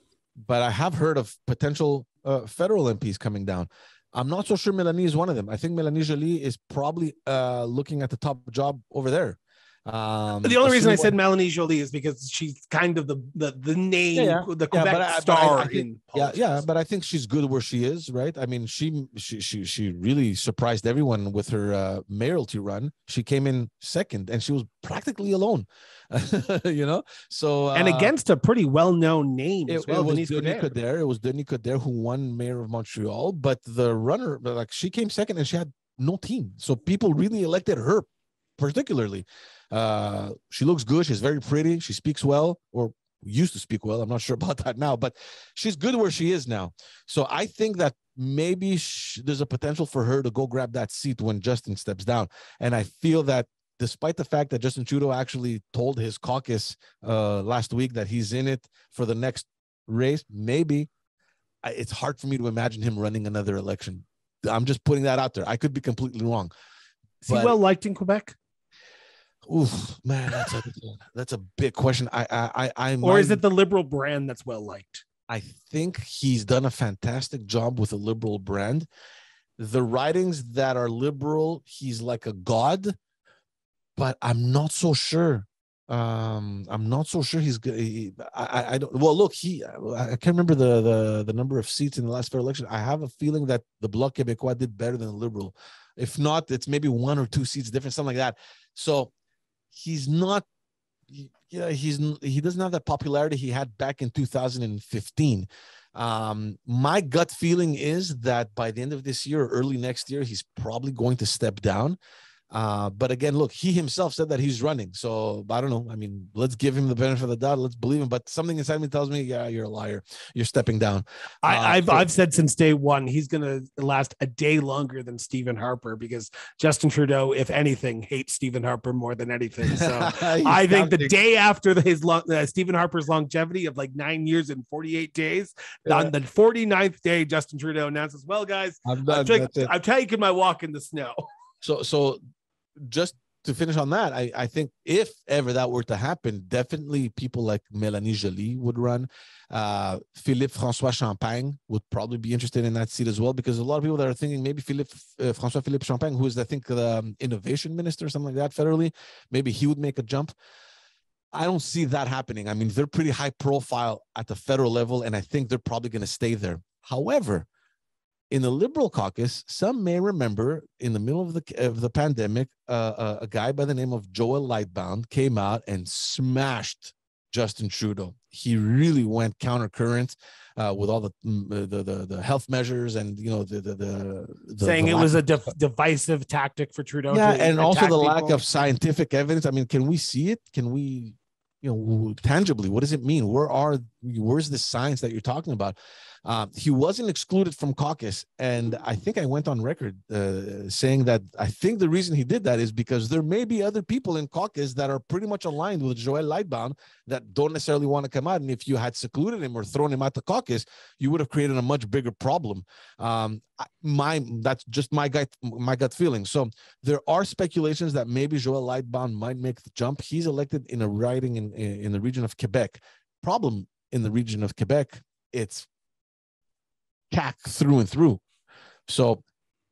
But I have heard of potential uh, federal MPs coming down. I'm not so sure Melanie is one of them. I think Melanie Joly is probably uh, looking at the top job over there. Um, the only reason I said Melanie Joly is because she's kind of the the, the name, Yeah, yeah. the Yeah, Quebec but I- but I- star I think- in yeah, yeah, but I think she's good where she is, right? I mean, she she she she really surprised everyone with her uh, mayoralty run. She came in second, and she was practically alone, you know. So and uh, against a pretty well known name it, as well, it was Denise Denis Coderre. Coderre. It was Denis Coderre who won mayor of Montreal, but the runner, like she came second, and she had no team. So people really elected her, particularly. Uh, she looks good. She's very pretty. She speaks well, or used to speak well. I'm not sure about that now, but she's good where she is now. So I think that maybe sh- there's a potential for her to go grab that seat when Justin steps down. And I feel that despite the fact that Justin Trudeau actually told his caucus uh, last week that he's in it for the next race, maybe I, it's hard for me to imagine him running another election. I'm just putting that out there. I could be completely wrong. Is he well liked in Quebec, Oof, man, that's a that's a big question. I I I, I or is it the liberal brand that's well liked? I think he's done a fantastic job with a liberal brand. The ridings that are liberal, he's like a god, but I'm not so sure. Um, I'm not so sure he's good. He, I, I- I don't. Well, look, he. I can't remember the the the number of seats in the last fair election. I have a feeling that the Bloc Québécois did better than the Liberal. If not, it's maybe one or two seats different, something like that. So he's not yeah he's he doesn't have that popularity he had back in 2015 um my gut feeling is that by the end of this year or early next year he's probably going to step down uh but again look he himself said that he's running so i don't know i mean let's give him the benefit of the doubt let's believe him but something inside me tells me yeah you're a liar you're stepping down Uh, I, I've so- I've said since day one he's going to last a day longer than Stephen Harper because Justin Trudeau, if anything, hates Stephen Harper more than anything. So I think the day after his long, uh, Stephen Harper's longevity of like nine years and 48 days, Yeah. on the 49th day, Justin Trudeau announces, Well, guys, I'm I'm, done. tra- I'm taking my walk in the snow. so so just to finish on that i i think if ever that were to happen definitely people like melanie joly would run uh philippe francois champagne would probably be interested in that seat as well because a lot of people that are thinking maybe philippe uh, francois philippe champagne who is i think the um, innovation minister or something like that federally maybe he would make a jump I don't see that happening. I mean, they're pretty high profile at the federal level, and I think they're probably going to stay there. However, in the liberal caucus, some may remember in the middle of the of the pandemic, uh, uh, a guy by the name of Joel Lightbound came out and smashed Justin Trudeau. He really went countercurrent uh, with all the, uh, the the the health measures and you know the the the, saying the it was a div- divisive tactic for Trudeau. yeah, and also the lack of scientific evidence. I mean, can we see it? Can we, you know, tangibly? What does it mean? Where are where's the science that you're talking about? Um, he wasn't excluded from caucus, and I think I went on record uh, saying that I think the reason he did that is because there may be other people in caucus that are pretty much aligned with Joel Lightbound that don't necessarily want to come out. And if you had secluded him or thrown him out the caucus, you would have created a much bigger problem. Um, my that's just my gut my gut feeling. So there are speculations that maybe Joel Lightbound might make the jump. He's elected in a riding in in the region of Quebec. Problem in the region of Quebec, it's CAQ through and through. So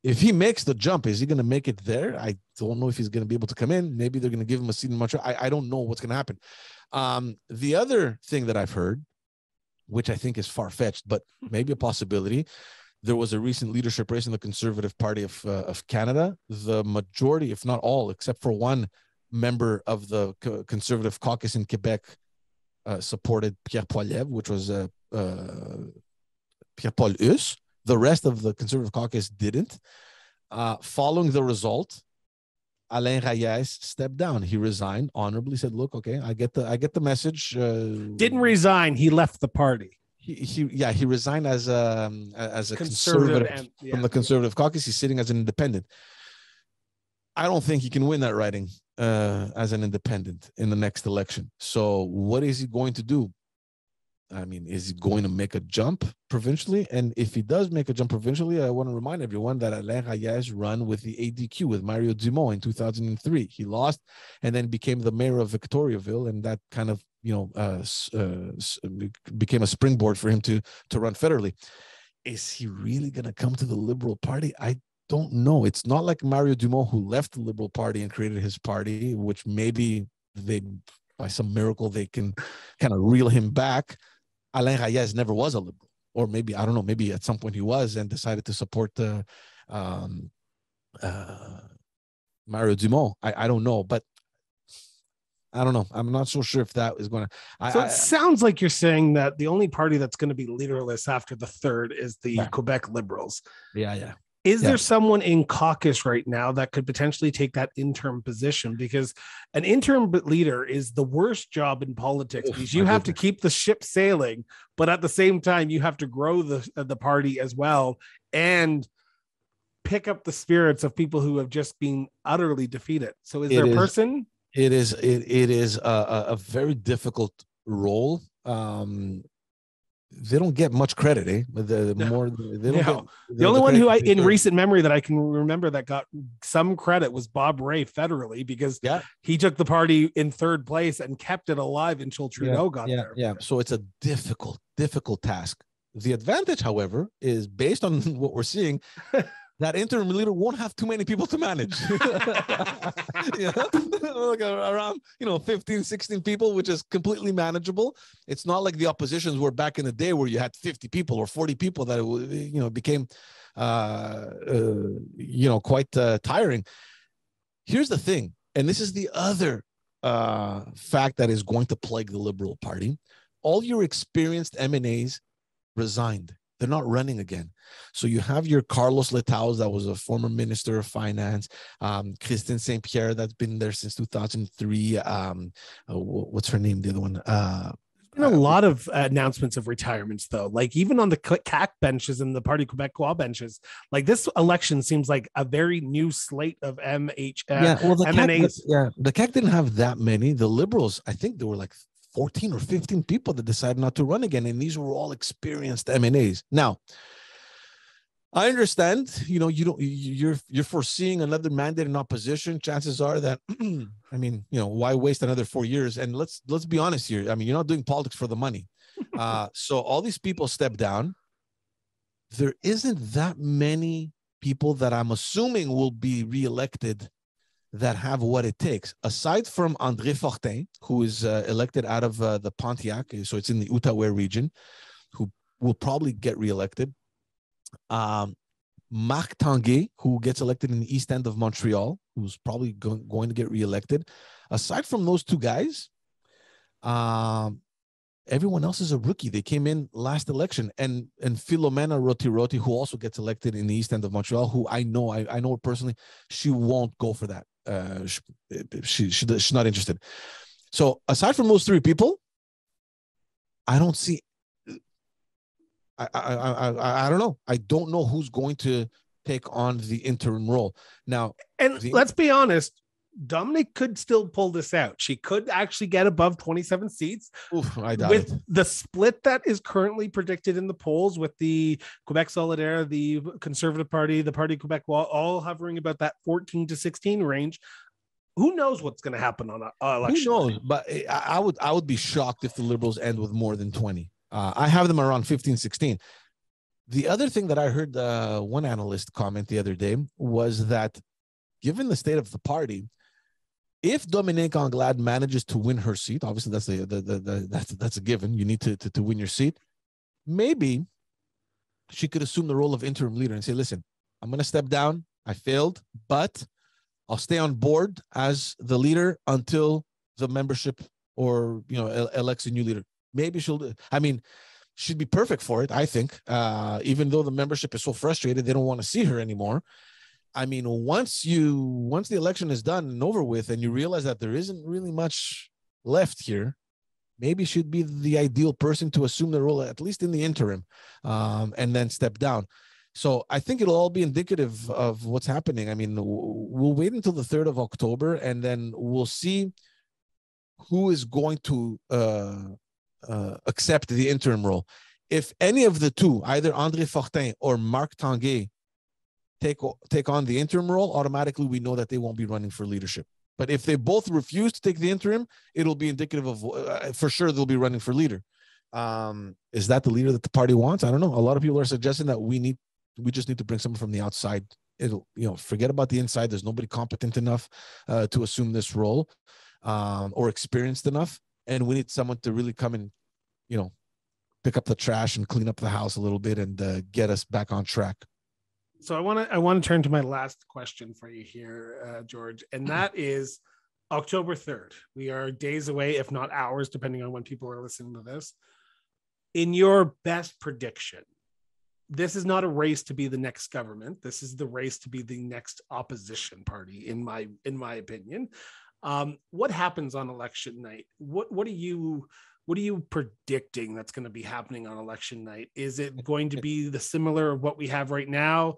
if he makes the jump, is he going to make it there? I don't know if he's going to be able to come in. Maybe they're going to give him a seat in Montreal. I, I don't know what's going to happen. Um, the other thing that I've heard, which I think is far fetched, but maybe a possibility, there was a recent leadership race in the Conservative Party of uh, of Canada. The majority, if not all, except for one member of the co- Conservative caucus in Quebec, uh, supported Pierre Poilievre, which was a uh, Pierre Paul Hus. The rest of the Conservative caucus didn't. Uh, following the result, Alain Rayes stepped down. He resigned honorably. Said, "Look, okay, I get the I get the message." Uh, didn't resign. He left the party. he, he yeah he resigned as a um, as a Conservative, conservative, and yeah. from the conservative caucus he's sitting as an independent i don't think he can win that riding uh, as an independent in the next election so what is he going to do i mean is he going to make a jump provincially and if he does make a jump provincially i want to remind everyone that alain rayes run with the adq with mario dumont in 2003 he lost and then became the mayor of victoriaville and that kind of you know uh, uh, became a springboard for him to to run federally. Is he really going to come to the Liberal Party? I don't know. It's not like Mario Dumont who left the Liberal Party and created his party, which maybe they, by some miracle, they can kind of reel him back. Alain Rayes never was a liberal, or maybe I don't know. Maybe at some point he was and decided to support the um, uh, Mario Dumont. I, I don't know, but I don't know. I'm not so sure if that is going to. So it I, sounds like you're saying that the only party that's going to be leaderless after the third is the yeah. Quebec Liberals. Yeah, yeah. Is yeah. there someone in caucus right now that could potentially take that interim position? Because an interim leader is the worst job in politics because you have to keep the ship sailing, but at the same time you have to grow the the party as well and pick up the spirits of people who have just been utterly defeated. So is it there a person? It is it, it is a, a very difficult role. Um, they don't get much credit, eh? The, the more they don't no. get, the only one who I in recent memory that I can remember that got some credit was Bob Rae federally because yeah. he took the party in third place and kept it alive until Trudeau yeah, got yeah, there. Yeah, so it's a difficult, difficult task. The advantage, however, is based on what we're seeing that interim leader won't have too many people to manage. like around you know 15, 16 people, which is completely manageable. It's not like the oppositions were back in the day where you had 50 people or 40 people that you know became uh, uh you know quite uh, tiring. Here's the thing, and this is the other uh, fact that is going to plague the Liberal Party. All your experienced MNAs resigned they're not running again. So you have your Carlos Leitão, that was a former minister of finance, um, Christine St. Pierre, that's been there since 2003. Um, uh, what's her name? The other one. Uh, been a uh, lot of announcements of retirements, though. Like even on the CAQ benches and the Parti Québécois benches, like this election seems like a very new slate of MH. Uh, yeah, well, the CAQ, yeah, the CAQ didn't have that many. The Liberals, I think there were like 14 or 15 people that decided not to run again. And these were all experienced MNAs. Now, I understand, you know, you don't you're you're foreseeing another mandate in opposition. Chances are that I mean, you know, why waste another four years? And let's let's be honest here. I mean, you're not doing politics for the money. Uh, so all these people step down. There isn't that many people that I'm assuming will be reelected that have what it takes. Aside from André Fortin, who is uh, elected out of uh, the Pontiac, so it's in the Outaouais region, who will probably get reelected. Um, Marc Tanguay, who gets elected in the east end of Montreal, who's probably going, going to get reelected. Aside from those two guys, um, everyone else is a rookie. They came in last election, and and Philomena Roti who also gets elected in the east end of Montreal, who I know, I, I know personally, she won't go for that. Uh, she, she, she she's not interested. So aside from those three people, I don't see. I, I I I don't know. I don't know who's going to take on the interim role now. And the, let's be honest, Dominique could still pull this out. She could actually get above 27 seats. Oof, with the split that is currently predicted in the polls with the Quebec Solidaire, the Conservative Party, the Party Quebec all hovering about that 14 to 16 range. Who knows what's going to happen on a, election? Who knows? But I would I would be shocked if the Liberals end with more than 20. Uh, I have them around 15, 16. The other thing that I heard uh, one analyst comment the other day was that given the state of the party, if Dominique Anglade manages to win her seat, obviously that's a the, the, the, that's that's a given. You need to, to to win your seat. Maybe she could assume the role of interim leader and say, "Listen, I'm going to step down. I failed, but I'll stay on board as the leader until the membership or you know elects a new leader." Maybe she'll. I mean, she'd be perfect for it. I think, uh, even though the membership is so frustrated, they don't want to see her anymore. I mean, once you once the election is done and over with, and you realize that there isn't really much left here, maybe she'd be the ideal person to assume the role, at least in the interim, um, and then step down. So I think it'll all be indicative of what's happening. I mean, we'll wait until the third of October, and then we'll see who is going to uh, uh, accept the interim role. If any of the two, either André Fortin or Marc Tanguay, take take on the interim role, automatically we know that they won't be running for leadership. But if they both refuse to take the interim, it'll be indicative of uh, for sure they'll be running for leader. Um, is that the leader that the party wants? I don't know. A lot of people are suggesting that we need we just need to bring someone from the outside it'll you know forget about the inside. There's nobody competent enough uh, to assume this role um, or experienced enough, and we need someone to really come and you know pick up the trash and clean up the house a little bit and uh, get us back on track. So I want to I want to turn to my last question for you here, uh, George, and that is October third. We are days away, if not hours, depending on when people are listening to this. In your best prediction, this is not a race to be the next government. This is the race to be the next opposition party, in my in my opinion. Um, what happens on election night? What what are you what are you predicting that's going to be happening on election night? Is it going to be the similar of what we have right now?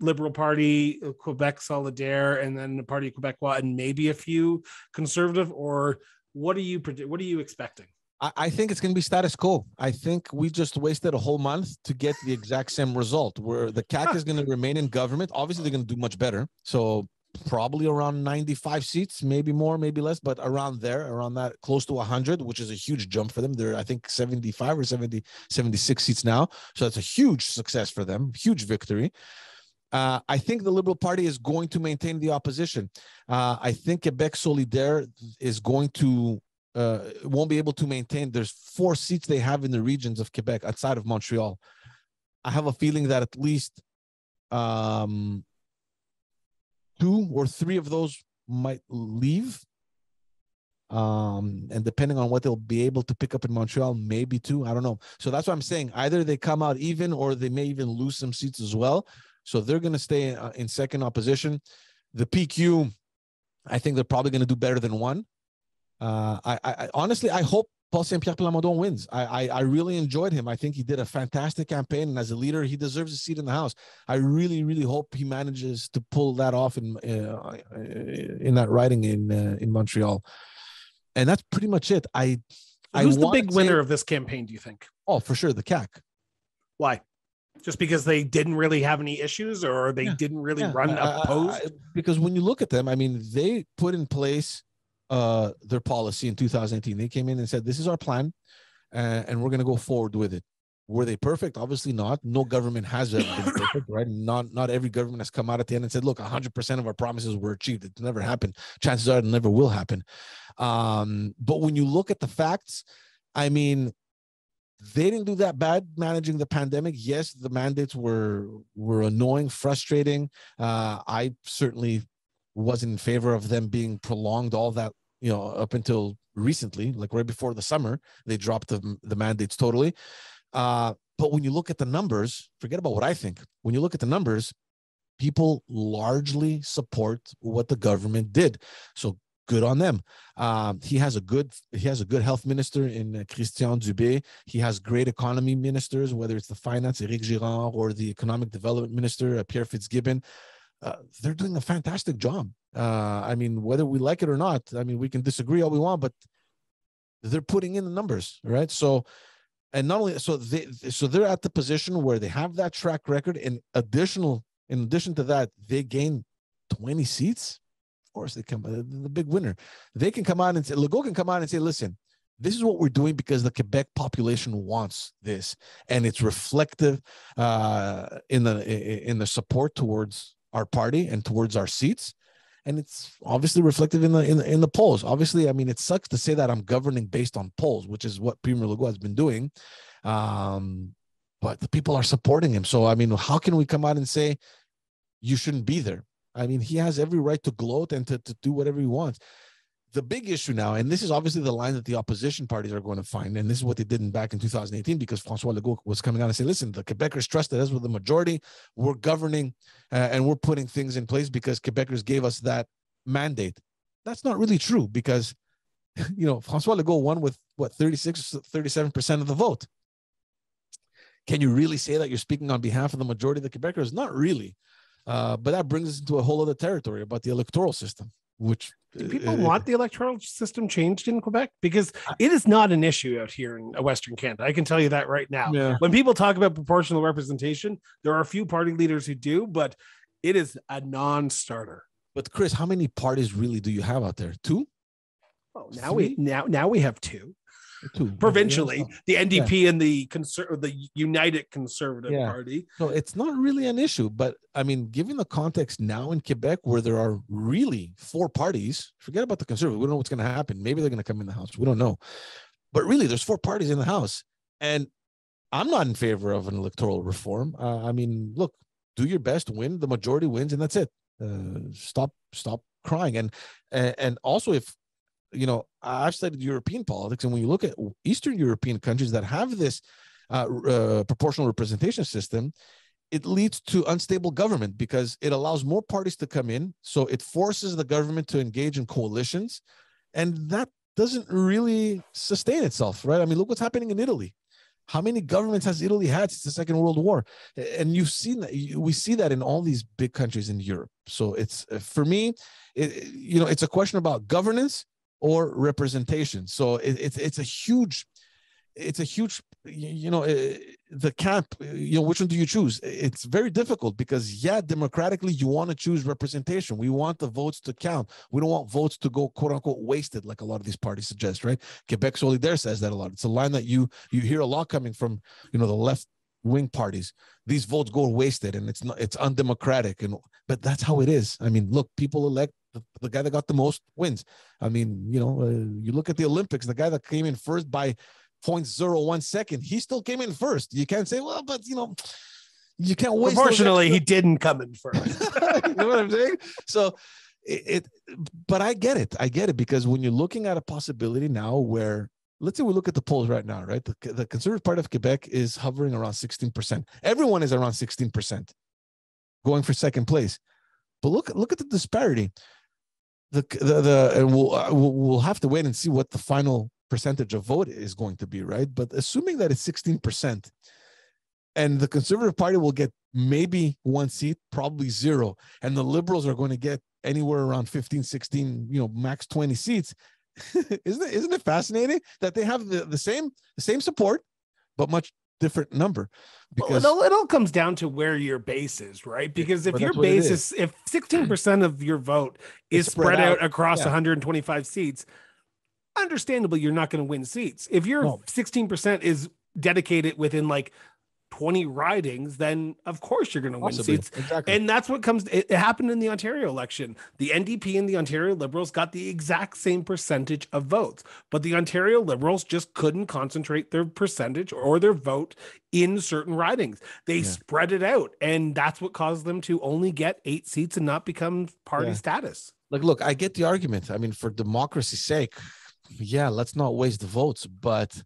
Liberal Party, Quebec Solidaire, and then the Parti Quebecois, and maybe a few conservative, or what are you what are you expecting? I think it's going to be status quo. I think we just wasted a whole month to get the exact same result where the CAQ is going to remain in government. Obviously, they're going to do much better. So probably around 95 seats, maybe more, maybe less, but around there, around that close to 100, which is a huge jump for them. They're, I think, 75 or 70, 76 seats now. So that's a huge success for them, huge victory. Uh, I think the Liberal Party is going to maintain the opposition. Uh, I think Quebec Solidaire is going to uh, won't be able to maintain. There's four seats they have in the regions of Quebec outside of Montreal. I have a feeling that at least um, two or three of those might leave. Um, and depending on what they'll be able to pick up in Montreal, maybe two. I don't know. So that's what I'm saying. Either they come out even, or they may even lose some seats as well. So they're going to stay in, uh, in second opposition. The PQ, I think they're probably going to do better than one. Uh, I, I, honestly, I hope Paul Saint Pierre Plamondon wins. I, I, I really enjoyed him. I think he did a fantastic campaign, and as a leader, he deserves a seat in the House. I really, really hope he manages to pull that off in uh, in that riding in uh, in Montreal. And that's pretty much it. I who's I the big winner of this campaign? Do you think? Oh, for sure, the CAQ. Why? Just because they didn't really have any issues, or they yeah. didn't really yeah. run opposed? because when you look at them, I mean, they put in place uh, their policy in 2018. They came in and said, "This is our plan, uh, and we're going to go forward with it." Were they perfect? Obviously not. No government has ever been perfect, right? Not not every government has come out at the end and said, "Look, 100% of our promises were achieved." It's never happened. Chances are it never will happen. Um, but when you look at the facts, I mean, they didn't do that bad managing the pandemic. Yes, the mandates were were annoying, frustrating. Uh, I certainly wasn't in favor of them being prolonged all that you know up until recently like right before the summer they dropped the, the mandates totally. Uh, but when you look at the numbers forget about what i think. When you look at the numbers people largely support what the government did. So good on them. Um, he has a good he has a good health minister in uh, christian dubé. He has great economy ministers whether it's the finance eric girard or the economic development minister uh, pierre fitzgibbon uh, they're doing a fantastic job. Uh, I mean, whether we like it or not, I mean, we can disagree all we want, but they're putting in the numbers, right? So, and not only so they so they're at the position where they have that track record, and additional in addition to that, they gain 20 seats. Of course, they come the big winner. They can come out and say, Legault can come out and say, listen, this is what we're doing because the Quebec population wants this, and it's reflective uh, in the in the support towards our party and towards our seats and it's obviously reflected in the, in the in the polls. Obviously, I mean, it sucks to say that I'm governing based on polls, which is what Premier Legault has been doing. Um, but the people are supporting him. So, I mean, how can we come out and say you shouldn't be there? I mean, he has every right to gloat and to, to do whatever he wants the big issue now, and this is obviously the line that the opposition parties are going to find, and this is what they did in back in 2018 because Francois Legault was coming out and saying, "Listen, the Quebecers trusted us with the majority. We're governing, uh, and we're putting things in place because Quebecers gave us that mandate." That's not really true because, you know, Francois Legault won with what 36, 37 percent of the vote. Can you really say that you're speaking on behalf of the majority of the Quebecers? Not really. Uh, but that brings us into a whole other territory about the electoral system which do people uh, want the electoral system changed in Quebec? Because it is not an issue out here in Western Canada. I can tell you that right now. Yeah. When people talk about proportional representation, there are a few party leaders who do, but it is a non-starter. But Chris, how many parties really do you have out there? Two? Oh, now Three? we now now we have two. Two. provincially, Yeah. the NDP and the conser- the United Conservative Yeah. Party. So it's not really an issue. But I mean, given the context now in Quebec, where there are really four parties, forget about the conservative. We don't know what's going to happen. Maybe they're going to come in the house. We don't know. But really, there's four parties in the house, and I'm not in favor of an electoral reform. Uh, I mean, look, do your best, win. The majority wins, and that's it. Uh, stop, stop crying. And and also, if you know, I've studied European politics, and when you look at Eastern European countries that have this uh, uh, proportional representation system, it leads to unstable government because it allows more parties to come in. So it forces the government to engage in coalitions, and that doesn't really sustain itself, right? I mean, look what's happening in Italy. How many governments has Italy had since the Second World War? And you've seen that. We see that in all these big countries in Europe. So it's uh, for me, it, you know, it's a question about governance or representation. So it, it's it's a huge, it's a huge, you know, uh, the camp. You know, which one do you choose? It's very difficult because yeah, democratically, you want to choose representation. We want the votes to count. We don't want votes to go quote unquote wasted, like a lot of these parties suggest, right? Quebec Solidaire says that a lot. It's a line that you you hear a lot coming from you know the left wing parties. These votes go wasted, and it's not it's undemocratic. And but that's how it is. I mean, look, people elect the, the guy that got the most wins. I mean, you know, uh, you look at the Olympics, the guy that came in first by 0.01 second, he still came in first. You can't say, well, but you know, you can't waste. Proportionally, he didn't come in first. you know what I'm saying? So it, it, but I get it. I get it because when you're looking at a possibility now where let's say we look at the polls right now, right? The, the conservative part of Quebec is hovering around 16%. Everyone is around 16%, going for second place. But look, look at the disparity. The the, the and we'll, uh, we'll we'll have to wait and see what the final percentage of vote is going to be, right? But assuming that it's 16%, and the conservative party will get maybe one seat probably zero and the liberals are going to get anywhere around 15 16 you know max 20 seats isn't it isn't it fascinating that they have the, the same the same support but much different number Well, because it all, it all comes down to where your base is, right? Because if your that's what it base is. is, if 16% of your vote is It's spread out, out, across yeah. 125 seats, understandably, you're not going to win seats. If your No. 16% is dedicated within like 20 ridings, then of course you're going to win possibly seats. exactly And that's what comes. It, it happened in the Ontario election. The NDP and the Ontario Liberals got the exact same percentage of votes, but the Ontario Liberals just couldn't concentrate their percentage or their vote in certain ridings. They Yeah. spread it out, and that's what caused them to only get eight seats and not become party Yeah. status. like look i get the argument i mean for democracy's sake yeah let's not waste the votes but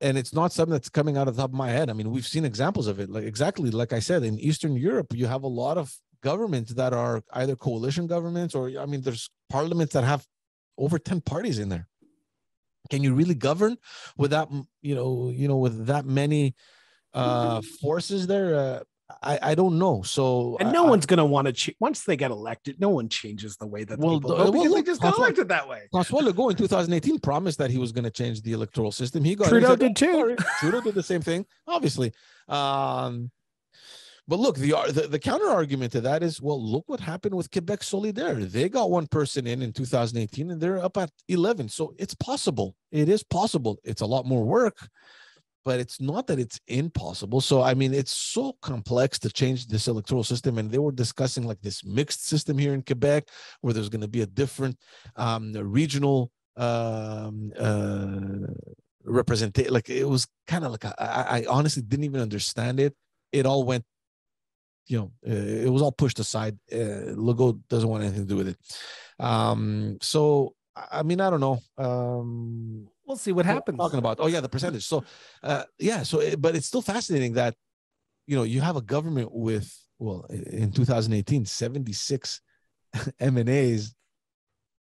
and it's not something that's coming out of the top of my head. I mean we've seen examples of it. Like exactly like i said in eastern europe you have a lot of governments that are either coalition governments or i mean there's parliaments that have over 10 parties in there. Can you really govern without you know you know with that many uh forces there? Uh, i i don't know so And no I- one's going to want to ch- once they get elected. No one changes the way that Well, people vote well, they just got elected that way. Francois Legault in 2018 promised that he was going to change the electoral system. He got Trudeau did too. "Oh. Trudeau did the same thing, obviously. Um, but look, the, the the counter argument to that is, well, look what happened with Quebec Solidaire. They got one person in in 2018, and they're up at 11. So it's possible. It is possible. It's a lot more work, but it's not that it's impossible. So I mean, it's so complex to change this electoral system, and they were discussing like this mixed system here in Quebec, where there's going to be a different um, regional um, uh, representation. Like it was kind of like a, I, I honestly didn't even understand it. It all went, you know, it was all pushed aside. Uh, Legault doesn't want anything to do with it. Um, so I I mean, I don't know. Um, We'll see what happens. Talking about oh yeah, the percentage. So uh, yeah, so it, but it's still fascinating that you know you have a government with well in 2018 76 MNAs,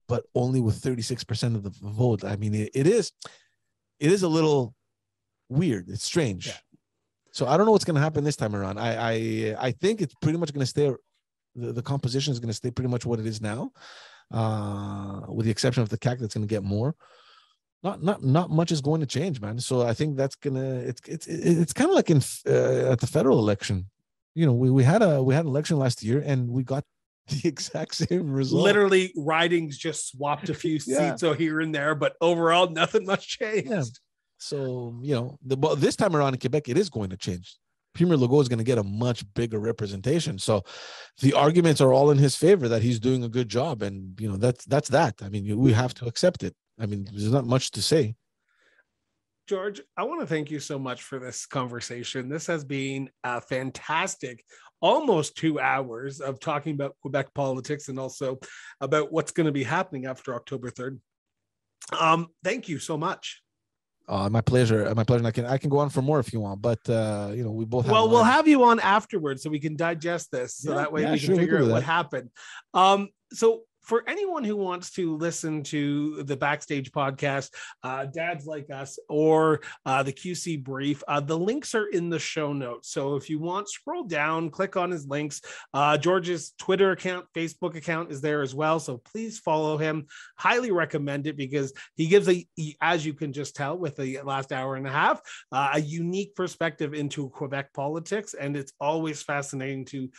but only with 36 percent of the vote. I mean, it, it is it is a little weird. It's strange. Yeah. So I don't know what's going to happen this time around. I I I think it's pretty much going to stay. The, the composition is going to stay pretty much what it is now, uh, with the exception of the CAQ that's going to get more not not not much is going to change, man. So I think that's gonna it's it's it's kind of like in uh, at the federal election. You know, we, we had a we had an election last year and we got the exact same result. Literally, ridings just swapped a few Yeah. seats so here and there, but overall, nothing much changed. Yeah. So you know, the but this time around in Quebec, it is going to change. Premier Legault is going to get a much bigger representation. So the arguments are all in his favor that he's doing a good job, and you know that's that's that. I mean, we have to accept it. I mean, there's not much to say. George, I want to thank you so much for this conversation. This has been a fantastic, almost two hours of talking about Quebec politics and also about what's going to be happening after October 3rd. Um, thank you so much. Uh, my pleasure. My pleasure. And I can I can go on for more if you want, but uh, you know, we both have Well, we'll have you on afterwards so we can digest this. So Yeah, that way yeah, we sure, can we figure can out what happened. Um, so for anyone who wants to listen to the backstage podcast, uh, Dads Like Us or uh, the QC Brief, uh, the links are in the show notes. So if you want, scroll down, click on his links. Uh, George's Twitter account, Facebook account is there as well. So please follow him. Highly recommend it because he gives a, as you can just tell with the last hour and a half, uh, a unique perspective into Quebec politics. And it's always fascinating to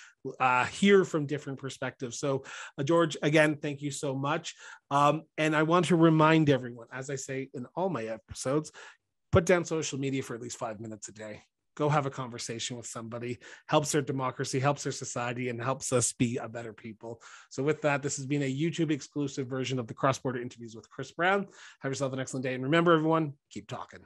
uh, hear from different perspectives. So, uh, George, again, thank you so much. Um, and I want to remind everyone, as I say in all my episodes, put down social media for at least five minutes a day. Go have a conversation with somebody, helps our democracy, helps our society, and helps us be a better people. So, with that, this has been a YouTube exclusive version of the cross border interviews with Chris Brown. Have yourself an excellent day. And remember, everyone, keep talking.